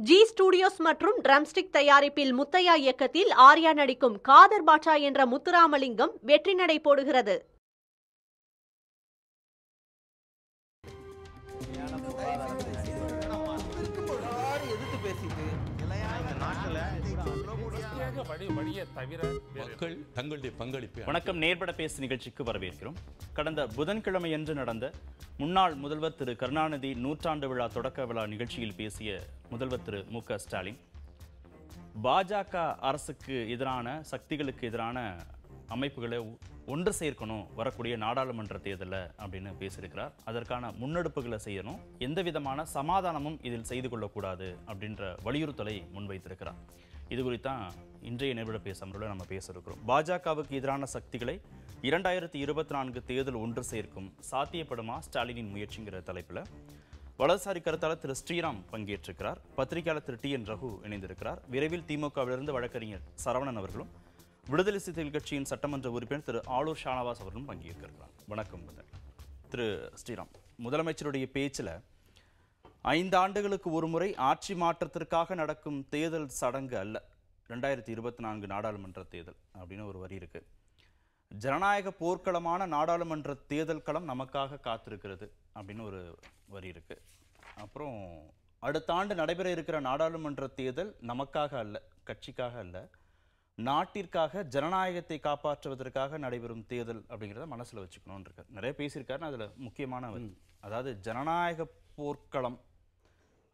G studios மற்றும் drumstick தயாரிப்பில் முத்தையா இயக்கத்தில் ஆர்யா நடிக்கும் காதர் பாட்சா என்ற முத்துராமலிங்கம் வெற்றி நடை போடுகிறது. வழி வழியை தவிர வேறு மக்கள் தங்களுடைய பங்களிப்பை வணக்கம். நேர்பட பேசு நிகழ்ச்சிக்கு வரவேற்கிறோம். கடந்த புதன்கிழமையன்று நடந்த முன்னாள் முதல்வர் திரு கருணாநிதி நூற்றாண்டு விழா தொடக்க விழா நிகழ்ச்சியில் பேசிய முதல்வர் திரு மு க ஸ்டாலின் பாஜக அரசுக்கு எதிரான சக்திகளுக்கு எதிரான அமைப்புகளை ஒன்று சேர்க்கணும் வரக்கூடிய நாடாளுமன்ற தேர்தலில் அப்படின்னு பேசியிருக்கிறார். அதற்கான முன்னெடுப்புகளை செய்யணும். எந்த விதமான சமாதானமும் இதில் செய்து கொள்ளக்கூடாது அப்படின்ற வலியுறுத்தலை முன்வைத்திருக்கிறார். இது குறித்தான் இன்றைய நிமிட பேசமரில் நம்ம பேச இருக்கிறோம் பாஜகவுக்கு எதிரான சக்திகளை இரண்டாயிரத்தி இருபத்தி நான்கு தேர்தல் ஒன்று சேர்க்கும் சாத்தியப்படுமா ஸ்டாலினின் முயற்சிங்கிற தலைப்பில் வலதுசாரி கருத்தாளர் திரு ஸ்ரீராம் பங்கேற்றிருக்கிறார். பத்திரிகையாளர் திரு டி என் ரகு இணைந்திருக்கிறார். விரைவில் திமுகவிலிருந்து வழக்கறிஞர் சரவணன் அவர்களும் விடுதலை சிறுத்தைகள் கட்சியின் சட்டமன்ற உறுப்பினர் திரு ஆளூர் ஷானவாஸ் அவர்களும் பங்கேற்கிறார். வணக்கம் திரு ஸ்ரீராம் முதலமைச்சருடைய பேச்சில் ஐந்து ஆண்டுகளுக்கு ஒருமுறை ஆட்சி மாற்றத்திற்காக நடக்கும் தேர்தல் சடங்கு அல்ல. ரெண்டாயிரத்தி இருபத்தி நான்கு நாடாளுமன்ற தேர்தல் அப்படின்னு ஒரு வரி இருக்கு. ஜனநாயக போர்க்களமான நாடாளுமன்ற தேர்தல் களம் நமக்காக காத்திருக்கிறது அப்படின்னு ஒரு வரி இருக்கு. அப்புறம் அடுத்த ஆண்டு நடைபெற இருக்கிற நாடாளுமன்ற தேர்தல் நமக்காக அல்ல கட்சிக்காக அல்ல. நாட்டிற்காக ஜனநாயகத்தை காப்பாற்றுவதற்காக நடைபெறும் தேர்தல் அப்படிங்கிறத மனசுல வச்சுக்கணும்னு இருக்கார் நிறைய பேசியிருக்காரு அதுல முக்கியமான வரி. அதாவது ஜனநாயக போர்க்களம்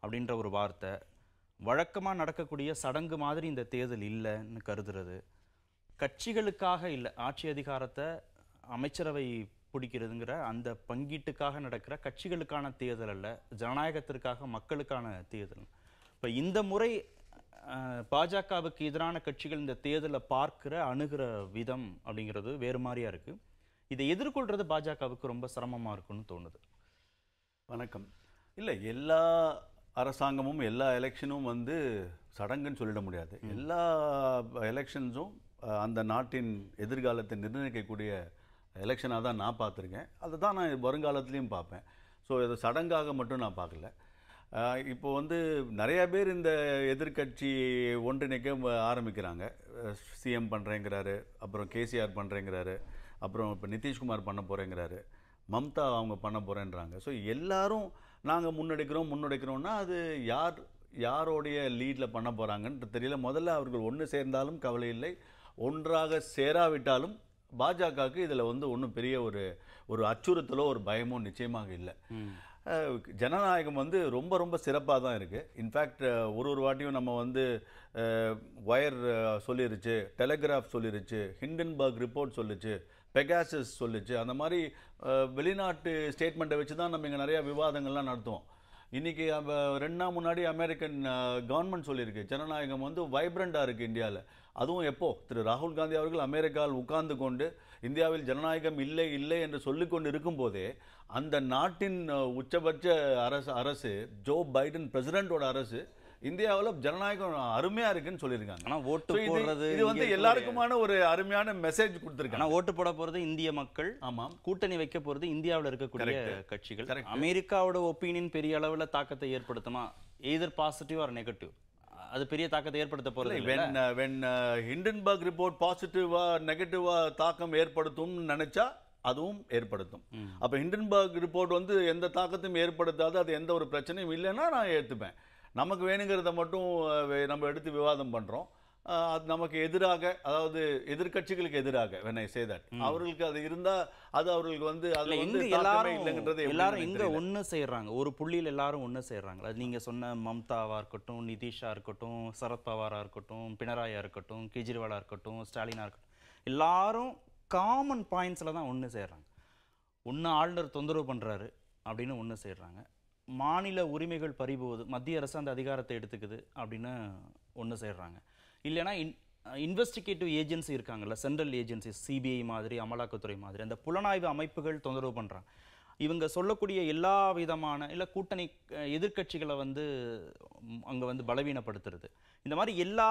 அப்படின்ற ஒரு வார்த்தை. வழக்கமாக நடக்கக்கூடிய சடங்கு மாதிரி இந்த தேர்தல் இல்லைன்னு கருதுறது. கட்சிகளுக்காக இல்லை ஆட்சி அதிகாரத்தை அமைச்சரவை பிடிக்கிறதுங்கிற அந்த பங்கீட்டுக்காக நடக்கிற கட்சிகளுக்கான தேர்தல் அல்ல ஜனநாயகத்திற்காக மக்களுக்கான தேர்தல். இப்போ இந்த முறை பாஜகவுக்கு எதிரான கட்சிகள் இந்த தேர்தலை பார்க்கிற அணுகிற விதம் அப்படிங்கிறது வேறு மாதிரியாக இருக்குது இதை எதிர்கொள்கிறது பாஜகவுக்கு ரொம்ப சிரமமாக இருக்குன்னு தோணுது. வணக்கம். இல்லை எல்லா அரசாங்கமும் எல்லா எலெக்ஷனும் வந்து சடங்குன்னு சொல்லிட முடியாது. எல்லா எலெக்ஷன்ஸும் அந்த நாட்டின் எதிர்காலத்தை நிர்ணயிக்கக்கூடிய எலெக்ஷனாக தான் நான் பார்த்துருக்கேன். அதை தான் நான் வருங்காலத்துலேயும் பார்ப்பேன். ஸோ இது சடங்காக மட்டும் நான் பார்க்கல. இப்போ வந்து நிறைய பேர் இந்த எதிர்க்கட்சி ஒன்றிணைக்க ஆரம்பிக்கிறாங்க. சிஎம் பண்ணுறேங்கிறாரு அப்புறம் கேசிஆர் பண்ணுறேங்கிறாரு அப்புறம் இப்போ நிதிஷ்குமார் பண்ண போகிறேங்கிறாரு மம்தா அவங்க பண்ண போகிறேன்றாங்க ஸோ எல்லாரும் நாங்கள் முன்னெடுக்கிறோம் முன்னெடுக்கிறோம்னா அது யார் யாரோடைய லீடில் பண்ண போகிறாங்கன்னு தெரியல. முதல்ல அவர்கள் ஒன்று சேர்ந்தாலும் கவலை இல்லை. ஒன்றாக சேராவிட்டாலும் பாஜகவுக்கு இதில் வந்து ஒன்றும் பெரிய ஒரு ஒரு அச்சுறுத்தலோ ஒரு பயமோ நிச்சயமாக இல்லை. ஜனநாயகம் வந்து ரொம்ப ரொம்ப சிறப்பாக தான் இருக்குது இன்ஃபேக்ட் ஒரு ஒரு வாட்டியும் நம்ம வந்து ஒயர் சொல்லிருச்சு டெலிகிராஃப் சொல்லிருச்சு ஹிண்டன்பர்க் ரிப்போர்ட் சொல்லுச்சு. பெகாசஸ் சொல்லுச்சு. அந்த மாதிரி வெளிநாட்டு ஸ்டேட்மெண்ட்டை வச்சு தான் நம்ம இங்கே நிறையா விவாதங்கள்லாம் நடத்துவோம். இன்றைக்கி ரெண்டு நாள் முன்னாடி அமெரிக்கன் கவர்மெண்ட் சொல்லியிருக்கு. ஜனநாயகம் வந்து வைப்ரண்ட்டாக இருக்குது இந்தியாவில் அதுவும் எப்போது திரு ராகுல் காந்தி அவர்கள் அமெரிக்காவில் உட்கார்ந்து கொண்டு இந்தியாவில் ஜனநாயகம் இல்லை இல்லை என்று சொல்லிக்கொண்டு இருக்கும்போதே அந்த நாட்டின் உச்சபட்ச அரசு அரசு ஜோ பைடன் பிரசிடெண்ட்டோட அரசு இந்தியாவில் ஜனநாயகம் அருமையா இருக்குன்னு சொல்லியிருக்காங்க. ஆனா ஓட்டு போடுறது இது வந்து எல்லாருக்குமான ஒரு அருமையான மெசேஜ் ஆனா கொடுத்துருக்காங்க ஓட்டு போட போறது இந்திய மக்கள் ஆமாம். கூட்டணி வைக்க போறது இந்தியாவுல இருக்கக்கூடிய. கட்சிகள். அமெரிக்காவோட ஒப்பீனியன் பெரிய அளவுல தாக்கத்தை ஏற்படுத்துமா? எய்தர் பாசிட்டிவ் ஆர் நெகட்டிவ் அது பெரிய தாக்கத்தை ஏற்படுத்த போறது வென் வென் ஹிண்டன்பர்க் ரிப்போர்ட் பாசிட்டிவா நெகட்டிவா தாக்கம் ஏற்படுத்தும்னு நினைச்சா அதுவும் ஏற்படுத்தும். அப்ப ஹிண்டன்பர்க் ரிப்போர்ட் வந்து எந்த தாக்கத்தையும் ஏற்படுத்தாது அது எந்த ஒரு பிரச்சனையும் இல்லைன்னா நான் ஏத்துப்பேன். நமக்கு வேணுங்கிறத மட்டும் நம்ம எடுத்து விவாதம் பண்றோம். அஹ், அது நமக்கு எதிராக அதாவது எதிர்க்கட்சிகளுக்கு எதிராக when I say that. அவர்களுக்கு அது இருந்தா அது அவர்களுக்கு வந்து அது வந்து எல்லாரும் இல்லைங்கிறது எல்லாரும் தெரியல. ஒண்ணு சேர்றாங்க ஒரு புள்ளியில எல்லாரும் ஒண்ணு சேர்றாங்க அது நீங்க சொன்ன மம்தாவா இருக்கட்டும் நிதிஷா இருக்கட்டும் சரத்பவாரா இருக்கட்டும் பினராயா இருக்கட்டும் கெஜ்ரிவாலா இருக்கட்டும் ஸ்டாலினா இருக்கட்டும் எல்லாரும் காமன் பாயிண்ட்ஸ்ல தான் ஒண்ணு சேர்றாங்க ஒண்ணு ஆளுநர் தொந்தரவு பண்றாரு அப்படின்னு ஒண்ணு சேர்றாங்க மாநில உரிமைகள் பறிபோகுது. மத்திய அரசு அந்த அதிகாரத்தை எடுத்துக்குது அப்படின்னு ஒன்று சேர்றாங்க இல்லைன்னா இன்வெஸ்டிகேட்டிவ் ஏஜென்சி இருக்காங்கல்ல சென்ட்ரல் ஏஜென்சி சிபிஐ மாதிரி அமலாக்கத்துறை மாதிரி அந்த புலனாய்வு அமைப்புகள் தொந்தரவு பண்ணுறாங்க இவங்க சொல்லக்கூடிய எல்லா விதமான இல்லை கூட்டணி எதிர்கட்சிகளை எதிர்க்கட்சிகளை வந்து அங்கே வந்து பலவீனப்படுத்துறது. இந்த மாதிரி எல்லா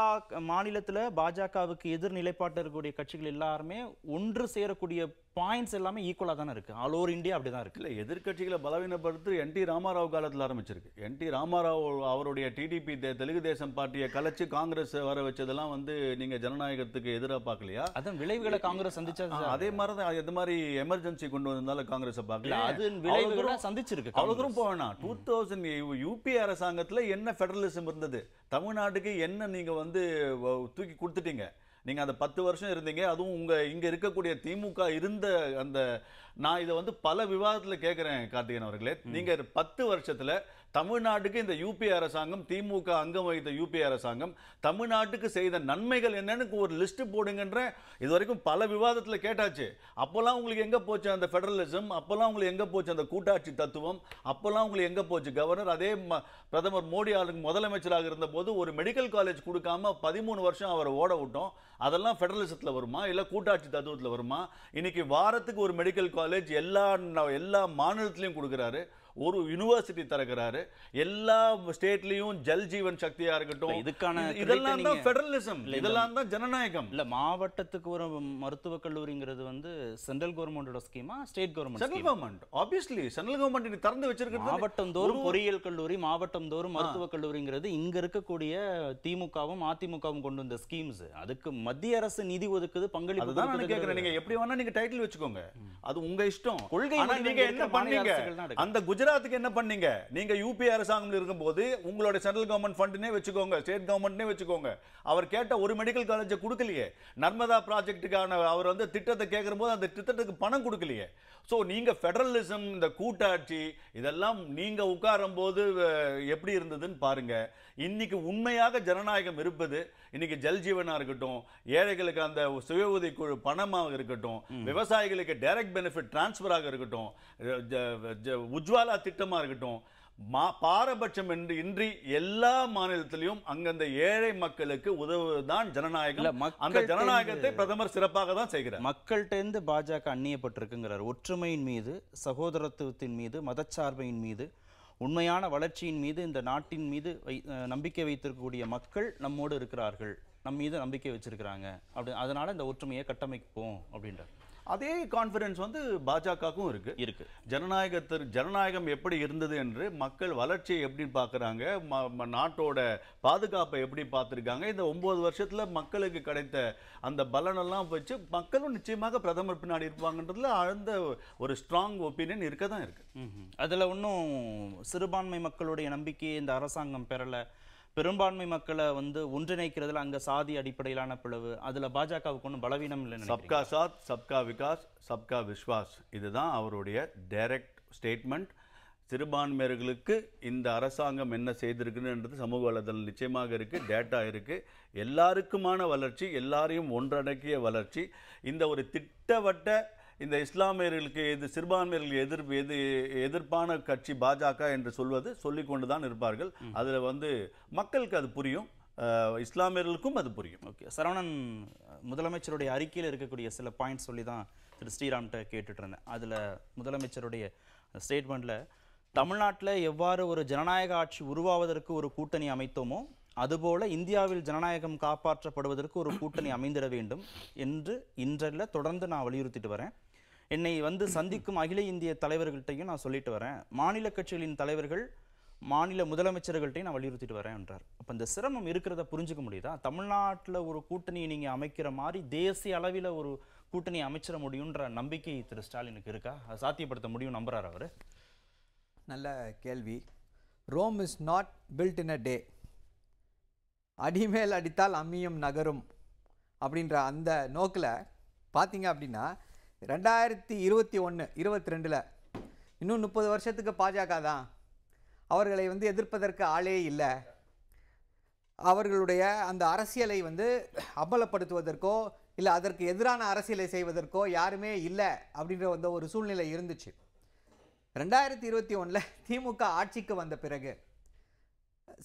மாநிலத்தில் பாஜகவுக்கு எதிர் நிலைப்பாட்டு இருக்கக்கூடிய கட்சிகள் எல்லாருமே ஒன்று சேரக்கூடிய பாயிண்ட்ஸ் எல்லாமே ஈக்குவலாக தானே இருக்கு. ஆல் ஓவர் இந்தியா அப்படி தான் இருக்கு. இல்லை எதிர்க்கட்சிகளை பலவீனப்படுத்தி என் டி ராமாராவ் காலத்தில் ஆரம்பிச்சிருக்கு. என் டி ராமாராவ் அவருடைய டிடிபி தெலுங்கு தேசம் பார்ட்டியை கலைச்சு காங்கிரஸ் வர வச்சதெல்லாம் வந்து நீங்க ஜனநாயகத்துக்கு எதிராக பார்க்கலையா? அதான் விளைவுகளை காங்கிரஸ் சந்திச்சா அதே மாதிரி தான் எது மாதிரி எமர்ஜென்சி கொண்டு வந்ததால காங்கிரஸை பார்க்கல. அது விளைவுகளை சந்திச்சிருக்கு அவ்வளவு தூரம். போக வேணாம். டூ தௌசண்ட் யூபி அரசாங்கத்துல என்ன ஃபெடரலிசம் இருந்தது? தமிழ்நாட்டுக்கு என்ன நீங்க வந்து தூக்கி கொடுத்துட்டீங்க? நீங்க அந்த பத்து வருஷம் இருந்தீங்க அதுவும் உங்க இங்க இருக்கக்கூடிய திமுக இருந்த அந்த நான் இதை வந்து பல விவாதத்துல கேட்கிறேன் கார்த்திகேயன் அவர்களே. நீங்க பத்து வருஷத்துல தமிழ்நாட்டுக்கு இந்த யூபி அரசாங்கம் திமுக அங்கம் வகித்த யூபி அரசாங்கம் தமிழ்நாட்டுக்கு செய்த நன்மைகள் என்னன்னு ஒரு லிஸ்ட் போடுங்கன்ற இது வரைக்கும் பல விவாதத்தில் கேட்டாச்சு. அப்போல்லாம் உங்களுக்கு எங்க போச்சு அந்த ஃபெடரலிசம் அப்போல்லாம் உங்களுக்கு எங்க போச்சு அந்த கூட்டாட்சி தத்துவம்? அப்போல்லாம் உங்களுக்கு எங்க போச்சு கவர்னர் அதே ம- பிரதமர் மோடி ஆளுக்கு முதலமைச்சராக இருந்தபோது ஒரு மெடிக்கல் காலேஜ் கொடுக்காம பதிமூணு வருஷம் அவரை ஓட விட்டோம். அதெல்லாம் ஃபெடரலிசத்தில் வருமா? இல்லை கூட்டாட்சி தத்துவத்தில் வருமா? இன்னைக்கு வாரத்துக்கு ஒரு மெடிக்கல் காலேஜ் எல்லா எல்லா மாநிலத்திலையும் கொடுக்குறாரு. ஒரு யூனிவர்சிட்டி திறக்கிறாரு. எல்லா ஸ்டேட்லயும் ஜல் ஜீவன் சக்தியா இருக்கட்டும். இதுக்கான இதெல்லாம் தான் ஃபெடரலிசம் இதெல்லாம் தான் ஜனநாயகம். இல்ல மாவட்டத்துக்கு ஒரு மருத்துவக் கல்லூரிங்கிறது வந்து சென்ட்ரல் கவர்மெண்டோட schema state government central government obviously central government திறந்து வச்சிருக்கிறது மாவட்டம் தோறும் பொறியியல் கல்லூரி மாவட்டம் தோறும் மருத்துவக் கல்லூரிங்கிறது இங்க இருக்கக்கூடிய திமுகவும் அதிமுகவும் கொண்டு வந்த ஸ்கீம்ஸ் அதுக்கு மத்திய அரசு நிதி ஒதுக்குது பங்களிப்பு அதுதான் நான் கொடுக்குதுங்கிறது கேக்குறேன். நீங்க எப்படி வேணா நீங்க டைட்டில் வச்சுக்கோங்க. அது உங்க இஷ்டம். கொள்கை ஆனா முடிவு நீங்க எடுக்கிற என்ன பண்ணீங்க? தான். அந்த குஜராத்துக்கு என்ன பண்ணீங்க? நீங்க யூபி அரசாங்கம் இருக்கும்போது உங்களோட சென்ட்ரல் கவர்மெண்ட் ஃபண்ட்னே வச்சுக்கோங்க ஸ்டேட் கவர்மெண்ட்னே வச்சுக்கோங்க. அவர் கேட்ட ஒரு மெடிக்கல் காலேஜை கொடுக்கலையே. நர்மதா ப்ராஜெக்ட்டுக்கான அவர் வந்து திட்டத்தை கேட்கிற போது அந்த திட்டத்துக்கு பணம் கொடுக்கலையே. ஸோ நீங்க ஃபெடரலிசம் இந்த கூட்டாட்சி இதெல்லாம் நீங்க உட்காரும் போது எப்படி இருந்ததுன்னு பாருங்க. இன்னைக்கு உண்மையாக ஜனநாயகம் இருப்பது இன்னைக்கு ஜல் ஜீவனா இருக்கட்டும் ஏழைகளுக்கு அந்த சுய உதவி குழு பணமாக இருக்கட்டும் விவசாயிகளுக்கு டைரக்ட் பெனிஃபிட் டிரான்ஸ்ஃபராக இருக்கட்டும் உஜ்வாலா திட்டமா இருக்கட்டும் மா பாரபட்சம் என்று இன்றி எல்லா மாநிலத்திலையும் அந்தந்த ஏழை மக்களுக்கு உதவுவதுதான் ஜனநாயகம். அந்த ஜனநாயகத்தை பிரதமர் சிறப்பாக தான் செய்கிறார். மக்கள்கிட்ட இருந்து பாஜக அந்நியப்பட்டிருக்குங்கிறார். ஒற்றுமையின் மீது சகோதரத்துவத்தின் மீது மதச்சார்பையின் மீது உண்மையான வளர்ச்சியின் மீது இந்த நாட்டின் மீது வை நம்பிக்கை வைத்திருக்கக்கூடிய மக்கள் நம்மோடு இருக்கிறார்கள். நம் மீது நம்பிக்கை வச்சிருக்கிறாங்க. அப்படி அதனால இந்த ஒற்றுமையை கட்டமைப்போம் அப்படின்றார். அதே கான்ஃபிடன்ஸ் வந்து பாஜகவுக்கும் இருக்கு. இருக்கு. ஜனநாயகத்திற்கு ஜனநாயகம் எப்படி இருந்தது என்று மக்கள் வளர்ச்சியை எப்படி பார்க்குறாங்க நாட்டோட பாதுகாப்பை எப்படி பார்த்துருக்காங்க இந்த ஒன்பது வருஷத்துல மக்களுக்கு கிடைத்த அந்த பலனெல்லாம் வச்சு மக்களும் நிச்சயமாக பிரதமர் பின்னாடி இருப்பாங்கன்றதுல ஆழ்ந்த ஒரு ஸ்ட்ராங் ஒப்பீனியன் இருக்க. தான் இருக்கு. அதுல ஒன்றும் சிறுபான்மை மக்களுடைய நம்பிக்கையை இந்த அரசாங்கம் பெறல. பெரும்பான்மை மக்களை வந்து ஒன்றிணைக்கிறதுல அங்க சாதி அடிப்படையிலான பிளவு. அதுல பாஜகவுக்கு ஒன்றும் பலவீனம் இல்லை சப்கா சாத் சப்கா விகாஸ் சப்கா விஸ்வாஸ். இதுதான் அவருடைய டைரக்ட் ஸ்டேட்மெண்ட் சிறுபான்மையர்களுக்கு இந்த அரசாங்கம் என்ன செய்திருக்குன்றது சமூக வலைதளம் நிச்சயமாக இருக்கு டேட்டா இருக்கு. எல்லாருக்குமான வளர்ச்சி எல்லாரையும் ஒன்றடக்கிய வளர்ச்சி. இந்த ஒரு திட்டவட்ட இந்த இஸ்லாமியர்களுக்கு எது சிறுபான்மையர்களுக்கு எதிர்ப்பு எது எதிர்ப்பான கட்சி பாஜக என்று சொல்வது சொல்லிக் கொண்டு தான் இருப்பார்கள் அதுல வந்து மக்களுக்கு அது புரியும் இஸ்லாமியர்களுக்கும் அது புரியும். ஓகே. சரவணன் முதலமைச்சருடைய அறிக்கையில் இருக்கக்கூடிய சில பாயிண்ட்ஸ் சொல்லி தான் திரு ஸ்ரீராம்கிட்ட கேட்டுட்டு இருந்தேன் அதில் முதலமைச்சருடைய ஸ்டேட்மெண்ட்டில் தமிழ்நாட்டில் எவ்வாறு ஒரு ஜனநாயக ஆட்சி உருவாவதற்கு ஒரு கூட்டணி அமைத்தோமோ அதுபோல இந்தியாவில் ஜனநாயகம் காப்பாற்றப்படுவதற்கு ஒரு கூட்டணி அமைந்திட வேண்டும் என்று இன்றல்ல தொடர்ந்து நான் வலியுறுத்திட்டு வரேன். என்னை வந்து சந்திக்கும் அகில இந்திய தலைவர்கள்ட்டையும் நான் சொல்லிட்டு வரேன். மாநில கட்சிகளின் தலைவர்கள் மாநில முதலமைச்சர்கள்ட்டையும் நான் வலியுறுத்திட்டு வரேன் என்றார். அப்போ இந்த சிரமம் இருக்கிறத புரிஞ்சுக்க முடியுதா? தமிழ்நாட்டில் ஒரு கூட்டணியை நீங்கள் அமைக்கிற மாதிரி தேசிய அளவில் ஒரு கூட்டணி அமைச்சிட முடியுன்ற நம்பிக்கை திரு ஸ்டாலினுக்கு இருக்கா? அதை சாத்தியப்படுத்த முடியும் நம்புறார் அவர்? நல்ல கேள்வி. Rome is not built in a day அடிமேல் அடித்தால் அம்மியும் நகரும் அப்படின்ற அந்த நோக்கில் பார்த்தீங்க அப்படின்னா ரெண்டாயிரத்தி இருபத்தி ஒன்று இருபத்தி ரெண்டில். இன்னும் முப்பது வருஷத்துக்கு பாஜக தான். அவர்களை வந்து எதிர்ப்பதற்கு ஆளே இல்லை. அவர்களுடைய அந்த அரசியலை வந்து அம்பலப்படுத்துவதற்கோ இல்லை அதற்கு எதிரான அரசியலை செய்வதற்கோ யாருமே இல்லை அப்படின்ற அந்த ஒரு சூழ்நிலை இருந்துச்சு. ரெண்டாயிரத்தி இருபத்தி ஒன்றில் திமுக ஆட்சிக்கு வந்த பிறகு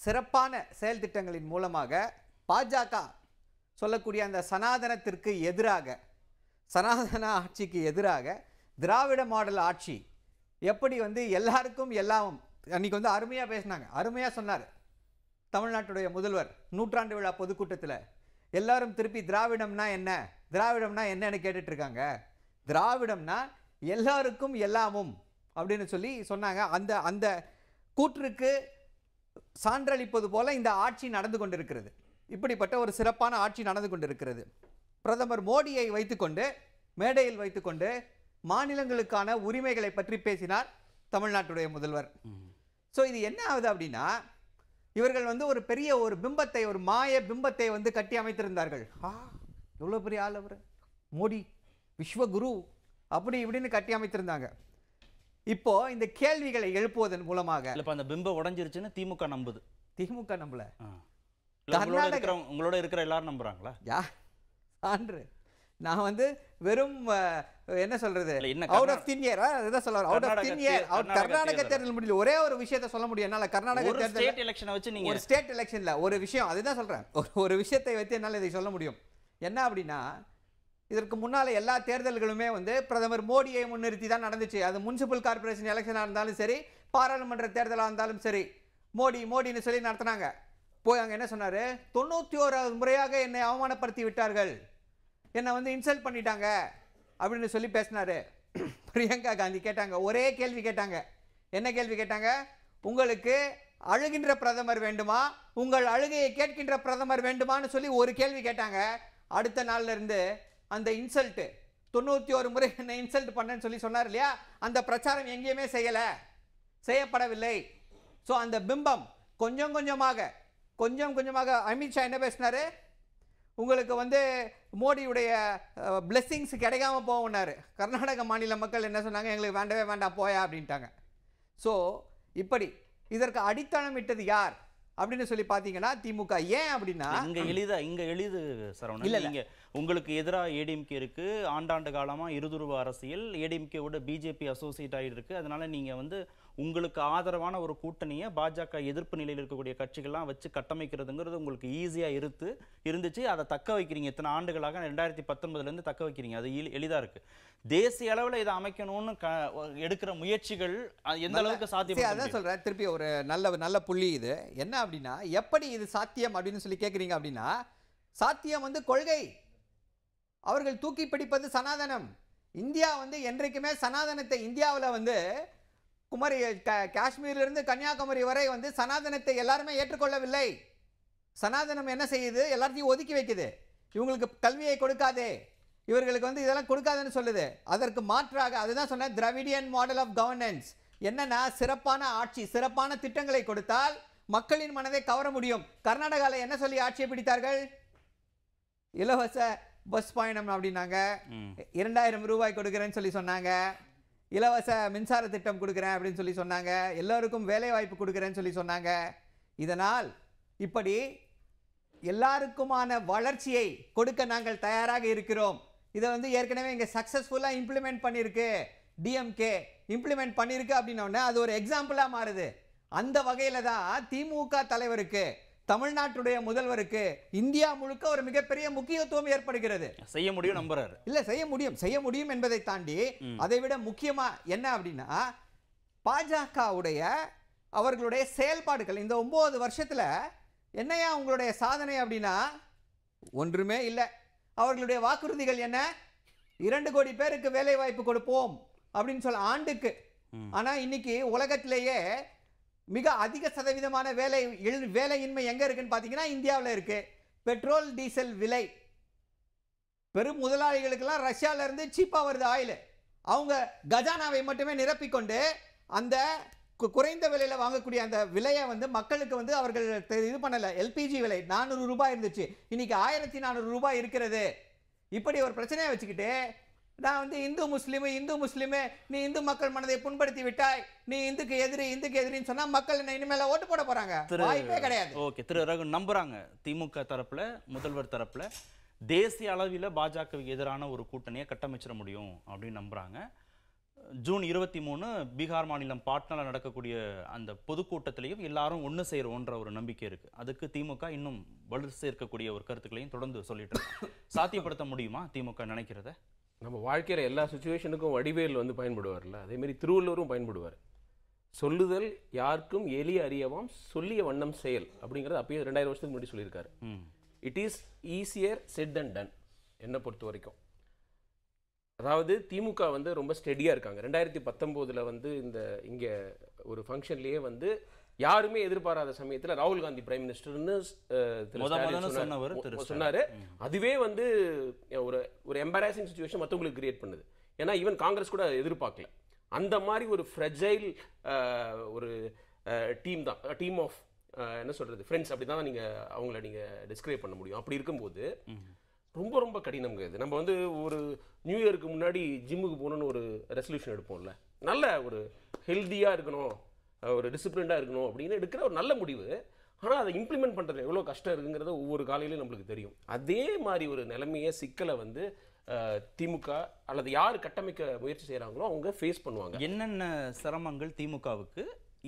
சிறப்பான செயல் திட்டங்களின் மூலமாக பாஜக சொல்லக்கூடிய அந்த சனாதனத்திற்கு எதிராக சனாதன ஆட்சிக்கு எதிராக திராவிட மாடல் ஆட்சி எப்படி வந்து எல்லாருக்கும் எல்லாம் அன்றைக்கி வந்து அருமையாக பேசினாங்க. அருமையாக சொன்னார். தமிழ்நாட்டுடைய முதல்வர் நூற்றாண்டு விழா பொதுக்கூட்டத்தில் எல்லாரும் திருப்பி திராவிடம்னா என்ன? திராவிடம்னா என்னன்னு கேட்டுட்ருக்காங்க. திராவிடம்னா எல்லாருக்கும் எல்லாமும் அப்படின்னு சொல்லி சொன்னாங்க. அந்த அந்த கூற்றுக்கு சான்றளிப்பது போல இந்த ஆட்சி நடந்து கொண்டிருக்கிறது. இப்படிப்பட்ட ஒரு சிறப்பான ஆட்சி நடந்து கொண்டிருக்கிறது. பிரதமர் மோடியை வைத்துக்கொண்டு மேடையில் வைத்துக்கொண்டு மாநிலங்களுக்கான உரிமைகளை பற்றி பேசினார் தமிழ்நாட்டுடைய முதல்வர். ஸோ இது என்ன ஆகுது அப்படின்னா இவர்கள் வந்து ஒரு பெரிய ஒரு பிம்பத்தை ஒரு மாய பிம்பத்தை வந்து கட்டி அமைத்திருந்தார்கள். ஆ எவ்வளோ பெரிய ஆள் அவர்? மோடி விஸ்வகுரு அப்படி இப்படின்னு கட்டி அமைத்திருந்தாங்க. இப்போ இந்த கேள்விகளை எழுப்புவதன் மூலமாக இப்ப அந்த பிம்பம் உடைஞ்சிருச்சுன்னு திமுக நம்புது. திமுக உங்களோட கர்நாடக- உங்களோட இருக்கிற எல்லாரும் நம்புறாங்களா? யா சான்று. நான் வந்து வெறும் என்ன சொல்றது? அவுட் ஆஃப் தின் இயர் அதான் சொல்ல out of thin air out Karnataka தேர்தல். முடியல. ஒரே ஒரு விஷயத்தை சொல்ல முடியும். என்னால கர்நாடக தேர்தல் ஸ்டேட் எலெக்ஷனை வச்சு நீங்க ஒரு ஸ்டேட் எலெக்ஷன்ல ஒரு விஷயம். அதுதான் சொல்றேன். ஒரு விஷயத்தை வைத்து என்னால் இதை சொல்ல முடியும். என்ன அப்படின்னா இதற்கு முன்னால எல்லா தேர்தல்களுமே வந்து பிரதமர் மோடியை முன்னிறுத்தி தான் நடந்துச்சு. அது முனிசிபல் கார்ப்பரேஷன் எலெக்ஷனாக இருந்தாலும் சரி பாராளுமன்ற தேர்தலாக இருந்தாலும் சரி மோடி மோடின்னு சொல்லி நடத்துனாங்க. போய் அங்கே என்ன சொன்னாரு? தொண்ணூற்றி ஓராவது முறையாக என்னை அவமானப்படுத்தி விட்டார்கள். என்னை வந்து இன்சல்ட் பண்ணிட்டாங்க அப்படின்னு சொல்லி பேசினார். பிரியங்கா காந்தி கேட்டாங்க ஒரே கேள்வி கேட்டாங்க. என்ன கேள்வி கேட்டாங்க? உங்களுக்கு அழுகின்ற பிரதமர் வேண்டுமா? உங்கள் அழுகையை கேட்கின்ற பிரதமர் வேண்டுமான்னு சொல்லி ஒரு கேள்வி கேட்டாங்க. அடுத்த நாள்லேருந்து அந்த இன்சல்ட்டு தொண்ணூற்றி ஒரு முறை என்னை இன்சல்ட் பண்ணேன்னு சொல்லி சொன்னார் இல்லையா? அந்த பிரச்சாரம் எங்கேயுமே செய்யலை. செய்யப்படவில்லை. ஸோ அந்த பிம்பம் கொஞ்சம் கொஞ்சமாக கொஞ்சம் கொஞ்சமாக அமித்ஷா என்ன பேசினார்? உங்களுக்கு வந்து மோடியுடைய பிளெஸ்ஸிங்ஸ் கிடைக்காம போகும்னாரு கர்நாடக மாநில மக்கள் என்ன சொன்னாங்க? எங்களுக்கு வேண்டவே வேண்டாம் போயா அப்படின்ட்டாங்க. ஸோ இப்படி இதற்கு அடித்தளம் இட்டது யார்? அப்படின்னு சொல்லி பார்த்தீங்கன்னா திமுக. ஏன் அப்படின்னா இங்க எளிதா இங்க எளிது சரவணன். இல்ல, இல்ல. நீங்க உங்களுக்கு எதிரா ஏடிஎம்கே இருக்கு. ஆண்டாண்டு காலமா இருதுருவ அரசியல். ஏடிஎம்கேவோட பிஜேபி அசோசியேட் ஆகிருக்கு அதனால நீங்க வந்து உங்களுக்கு ஆதரவான ஒரு கூட்டணியை பாஜக எதிர்ப்பு நிலையில் இருக்கக்கூடிய கட்சிகள்லாம் வச்சு கட்டமைக்கிறதுங்கிறது உங்களுக்கு ஈஸியா இருத்து இருந்துச்சு. அதை தக்க வைக்கிறீங்க. இத்தனை ஆண்டுகளாக ரெண்டாயிரத்தி பத்தொன்பதுல இருந்து தக்க வைக்கிறீங்க. அது எளி- எளிதா இருக்கு. தேசிய அளவுல இதை அமைக்கணும்னு க- எடுக்கிற முயற்சிகள் எந்த அளவுக்கு சரி, அதான் சாத்தியம் சொல்றேன். திருப்பி ஒரு நல்ல நல்ல புள்ளி இது. என்ன அப்படின்னா எப்படி இது சாத்தியம் அப்படின்னு சொல்லி கேட்குறீங்க அப்படின்னா சாத்தியம் வந்து கொள்கை. அவர்கள் தூக்கி பிடிப்பது சனாதனம். இந்தியா வந்து என்றைக்குமே சனாதனத்தை இந்தியாவில் வந்து குமரி காஷ்மீரிலிருந்து கன்னியாகுமரி வரை வந்து சனாதனத்தை எல்லாருமே ஏற்றுக்கொள்ளவில்லை. சனாதனம் என்ன செய்யுது? எல்லாத்தையும் ஒதுக்கி வைக்குது. இவங்களுக்கு கல்வியை கொடுக்காதே. இவர்களுக்கு வந்து இதெல்லாம் கொடுக்காதுன்னு சொல்லுது. அதற்கு மாற்றாக அதுதான் சொன்னேன் திராவிடியன் மாடல் ஆஃப் கவர்னன்ஸ் என்னன்னா சிறப்பான ஆட்சி சிறப்பான திட்டங்களை கொடுத்தால் மக்களின் மனதை கவர முடியும். கர்நாடகாவில் என்ன சொல்லி ஆட்சியை பிடித்தார்கள்? இலவச பஸ் பயணம் அப்படின்னாங்க. இரண்டாயிரம் ரூபாய் கொடுக்குறேன்னு சொல்லி சொன்னாங்க. இலவச மின்சார திட்டம் கொடுக்குறேன் அப்படின்னு சொல்லி சொன்னாங்க. எல்லோருக்கும் வேலை வாய்ப்பு கொடுக்குறேன்னு சொல்லி சொன்னாங்க. இதனால் இப்படி எல்லாருக்குமான வளர்ச்சியை கொடுக்க நாங்கள் தயாராக இருக்கிறோம். இதை வந்து ஏற்கனவே இங்கே சக்ஸஸ்ஃபுல்லாக இம்ப்ளிமெண்ட் பண்ணியிருக்கு. டிஎம்கே இம்ப்ளிமெண்ட் பண்ணியிருக்கு அப்படின்னோடனே அது ஒரு எக்ஸாம்பிளாக மாறுது. அந்த வகையில் தான் திமுக தலைவருக்கு தமிழ்நாட்டுடைய முதல்வருக்கு இந்தியா முழுக்க ஒரு மிகப்பெரிய முக்கியத்துவம் ஏற்படுகிறது. செய்ய முடியும் நம்புறாரு. இல்ல செய்ய முடியும். செய்ய முடியும் என்பதை தாண்டி அதை விட முக்கியமா என்ன அப்படின்னா பாஜகவுடைய அவர்களுடைய செயல்பாடுகள். இந்த ஒன்பது வருஷத்துல என்னையா உங்களுடைய சாதனை அப்படின்னா ஒன்றுமே இல்லை. அவர்களுடைய வாக்குறுதிகள் என்ன? இரண்டு கோடி பேருக்கு வேலை வாய்ப்பு கொடுப்போம் அப்படின்னு சொல்ல ஆண்டுக்கு. ஆனா இன்னைக்கு உலகத்திலேயே மிக அதிக சதவீதமான வேலை வேலையின்மை எங்க இருக்குன்னு பார்த்தீங்கன்னா இந்தியாவில் இருக்கு. பெட்ரோல் டீசல் விலை. பெரும் முதலாளிகளுக்கெல்லாம் ரஷ்யால இருந்து வருது ஆயில். அவங்க கஜானாவை மட்டுமே நிரப்பிக்கொண்டு அந்த குறைந்த விலையில் வாங்கக்கூடிய அந்த விலையை வந்து மக்களுக்கு வந்து அவர்கள் இது பண்ணலை. எல்பிஜி விலை நானூறு ரூபாய் இருந்துச்சு. இன்னைக்கு ஆயிரத்தி நானூறு ரூபாய் இருக்கிறது. இப்படி ஒரு பிரச்சனையை வச்சுக்கிட்டு நான் வந்து இந்து முஸ்லீமு இந்து முஸ்லீமு நீ இந்து மக்கள் மனதை புண்படுத்தி விட்டாய் நீ இந்துக்கு எதிரி இந்துக்கு எதிரின்னு சொன்னா மக்கள் என்ன இனிமேல ஓட்டு போட போறாங்க? வாய்ப்பே கிடையாது. ஓகே திரு ரகு நம்புறாங்க. திமுக தரப்புல முதல்வர் தரப்புல தேசிய அளவில் பாஜகவுக்கு எதிரான ஒரு கூட்டணியை கட்டமைச்சிட முடியும் அப்படின்னு நம்புறாங்க. ஜூன் இருபத்தி மூணு பீகார் மாநிலம் பாட்னால நடக்கக்கூடிய அந்த பொதுக்கூட்டத்திலையும் எல்லாரும் ஒன்று சேருவோன்ற ஒரு நம்பிக்கை இருக்கு. அதுக்கு திமுக இன்னும் வலு சேர்க்கக்கூடிய ஒரு கருத்துக்களையும் தொடர்ந்து சொல்லிட்டு சாத்தியப்படுத்த முடியுமா திமுக நினைக்கிறத? நம்ம வாழ்க்கையில எல்லா சுச்சுவேஷனுக்கும் வடிவேல் வந்து பயன்படுவார்ல அதே மாதிரி திருவள்ளுவரும் பயன்படுவார். சொல்லுதல் யாருக்கும் எளிய அறியவாம் சொல்லிய வண்ணம் செயல் அப்படிங்கிறது அப்பயே ரெண்டாயிரம் வருஷத்துக்கு முன்னாடி சொல்லியிருக்காரு. It is easier said and done என்னை பொறுத்த வரைக்கும். அதாவது திமுக வந்து ரொம்ப ஸ்டெடியாக இருக்காங்க. ரெண்டாயிரத்தி பத்தொம்போதில் வந்து இந்த இங்கே ஒரு ஃபங்க்ஷன்லேயே வந்து யாருமே எதிர்பாராத சமயத்தில் ராகுல் காந்தி பிரைம் மினிஸ்டர்னு சொன்னார். அதுவே வந்து ஒரு ஒரு எம்பராசிங் சுச்சுவேஷன் மற்றவங்களுக்கு கிரியேட் பண்ணுது. ஏன்னா ஈவன் காங்கிரஸ் கூட எதிர்பார்க்கல. அந்த மாதிரி ஒரு ஃப்ரெஜைல் ஒரு டீம் தான். டீம் ஆஃப் என்ன சொல்றது ஃப்ரெண்ட்ஸ் அப்படி தான் நீங்கள் அவங்கள நீங்கள் டிஸ்கிரைப் பண்ண முடியும். அப்படி இருக்கும்போது ரொம்ப ரொம்ப கடினம்ங்க இது. நம்ம வந்து ஒரு நியூ இயருக்கு முன்னாடி ஜிம்முக்கு போகணும்னு ஒரு ரெசல்யூஷன் எடுப்போம்ல. நல்ல ஒரு ஹெல்த்தியாக இருக்கணும். ஒரு டிசிப்ளின்டாக இருக்கணும் அப்படின்னு எடுக்கிற ஒரு நல்ல முடிவு. ஆனால் அதை இம்ப்ளிமெண்ட் பண்ணுறது எவ்வளோ கஷ்டம் இருக்குங்கிறது ஒவ்வொரு காலையிலும் நம்மளுக்கு தெரியும். அதே மாதிரி ஒரு நிலைமையை சிக்கலை வந்து திமுக அல்லது யார் கட்டமைக்க முயற்சி செய்கிறாங்களோ அவங்க ஃபேஸ் பண்ணுவாங்க. என்னென்ன சிரமங்கள் திமுகவுக்கு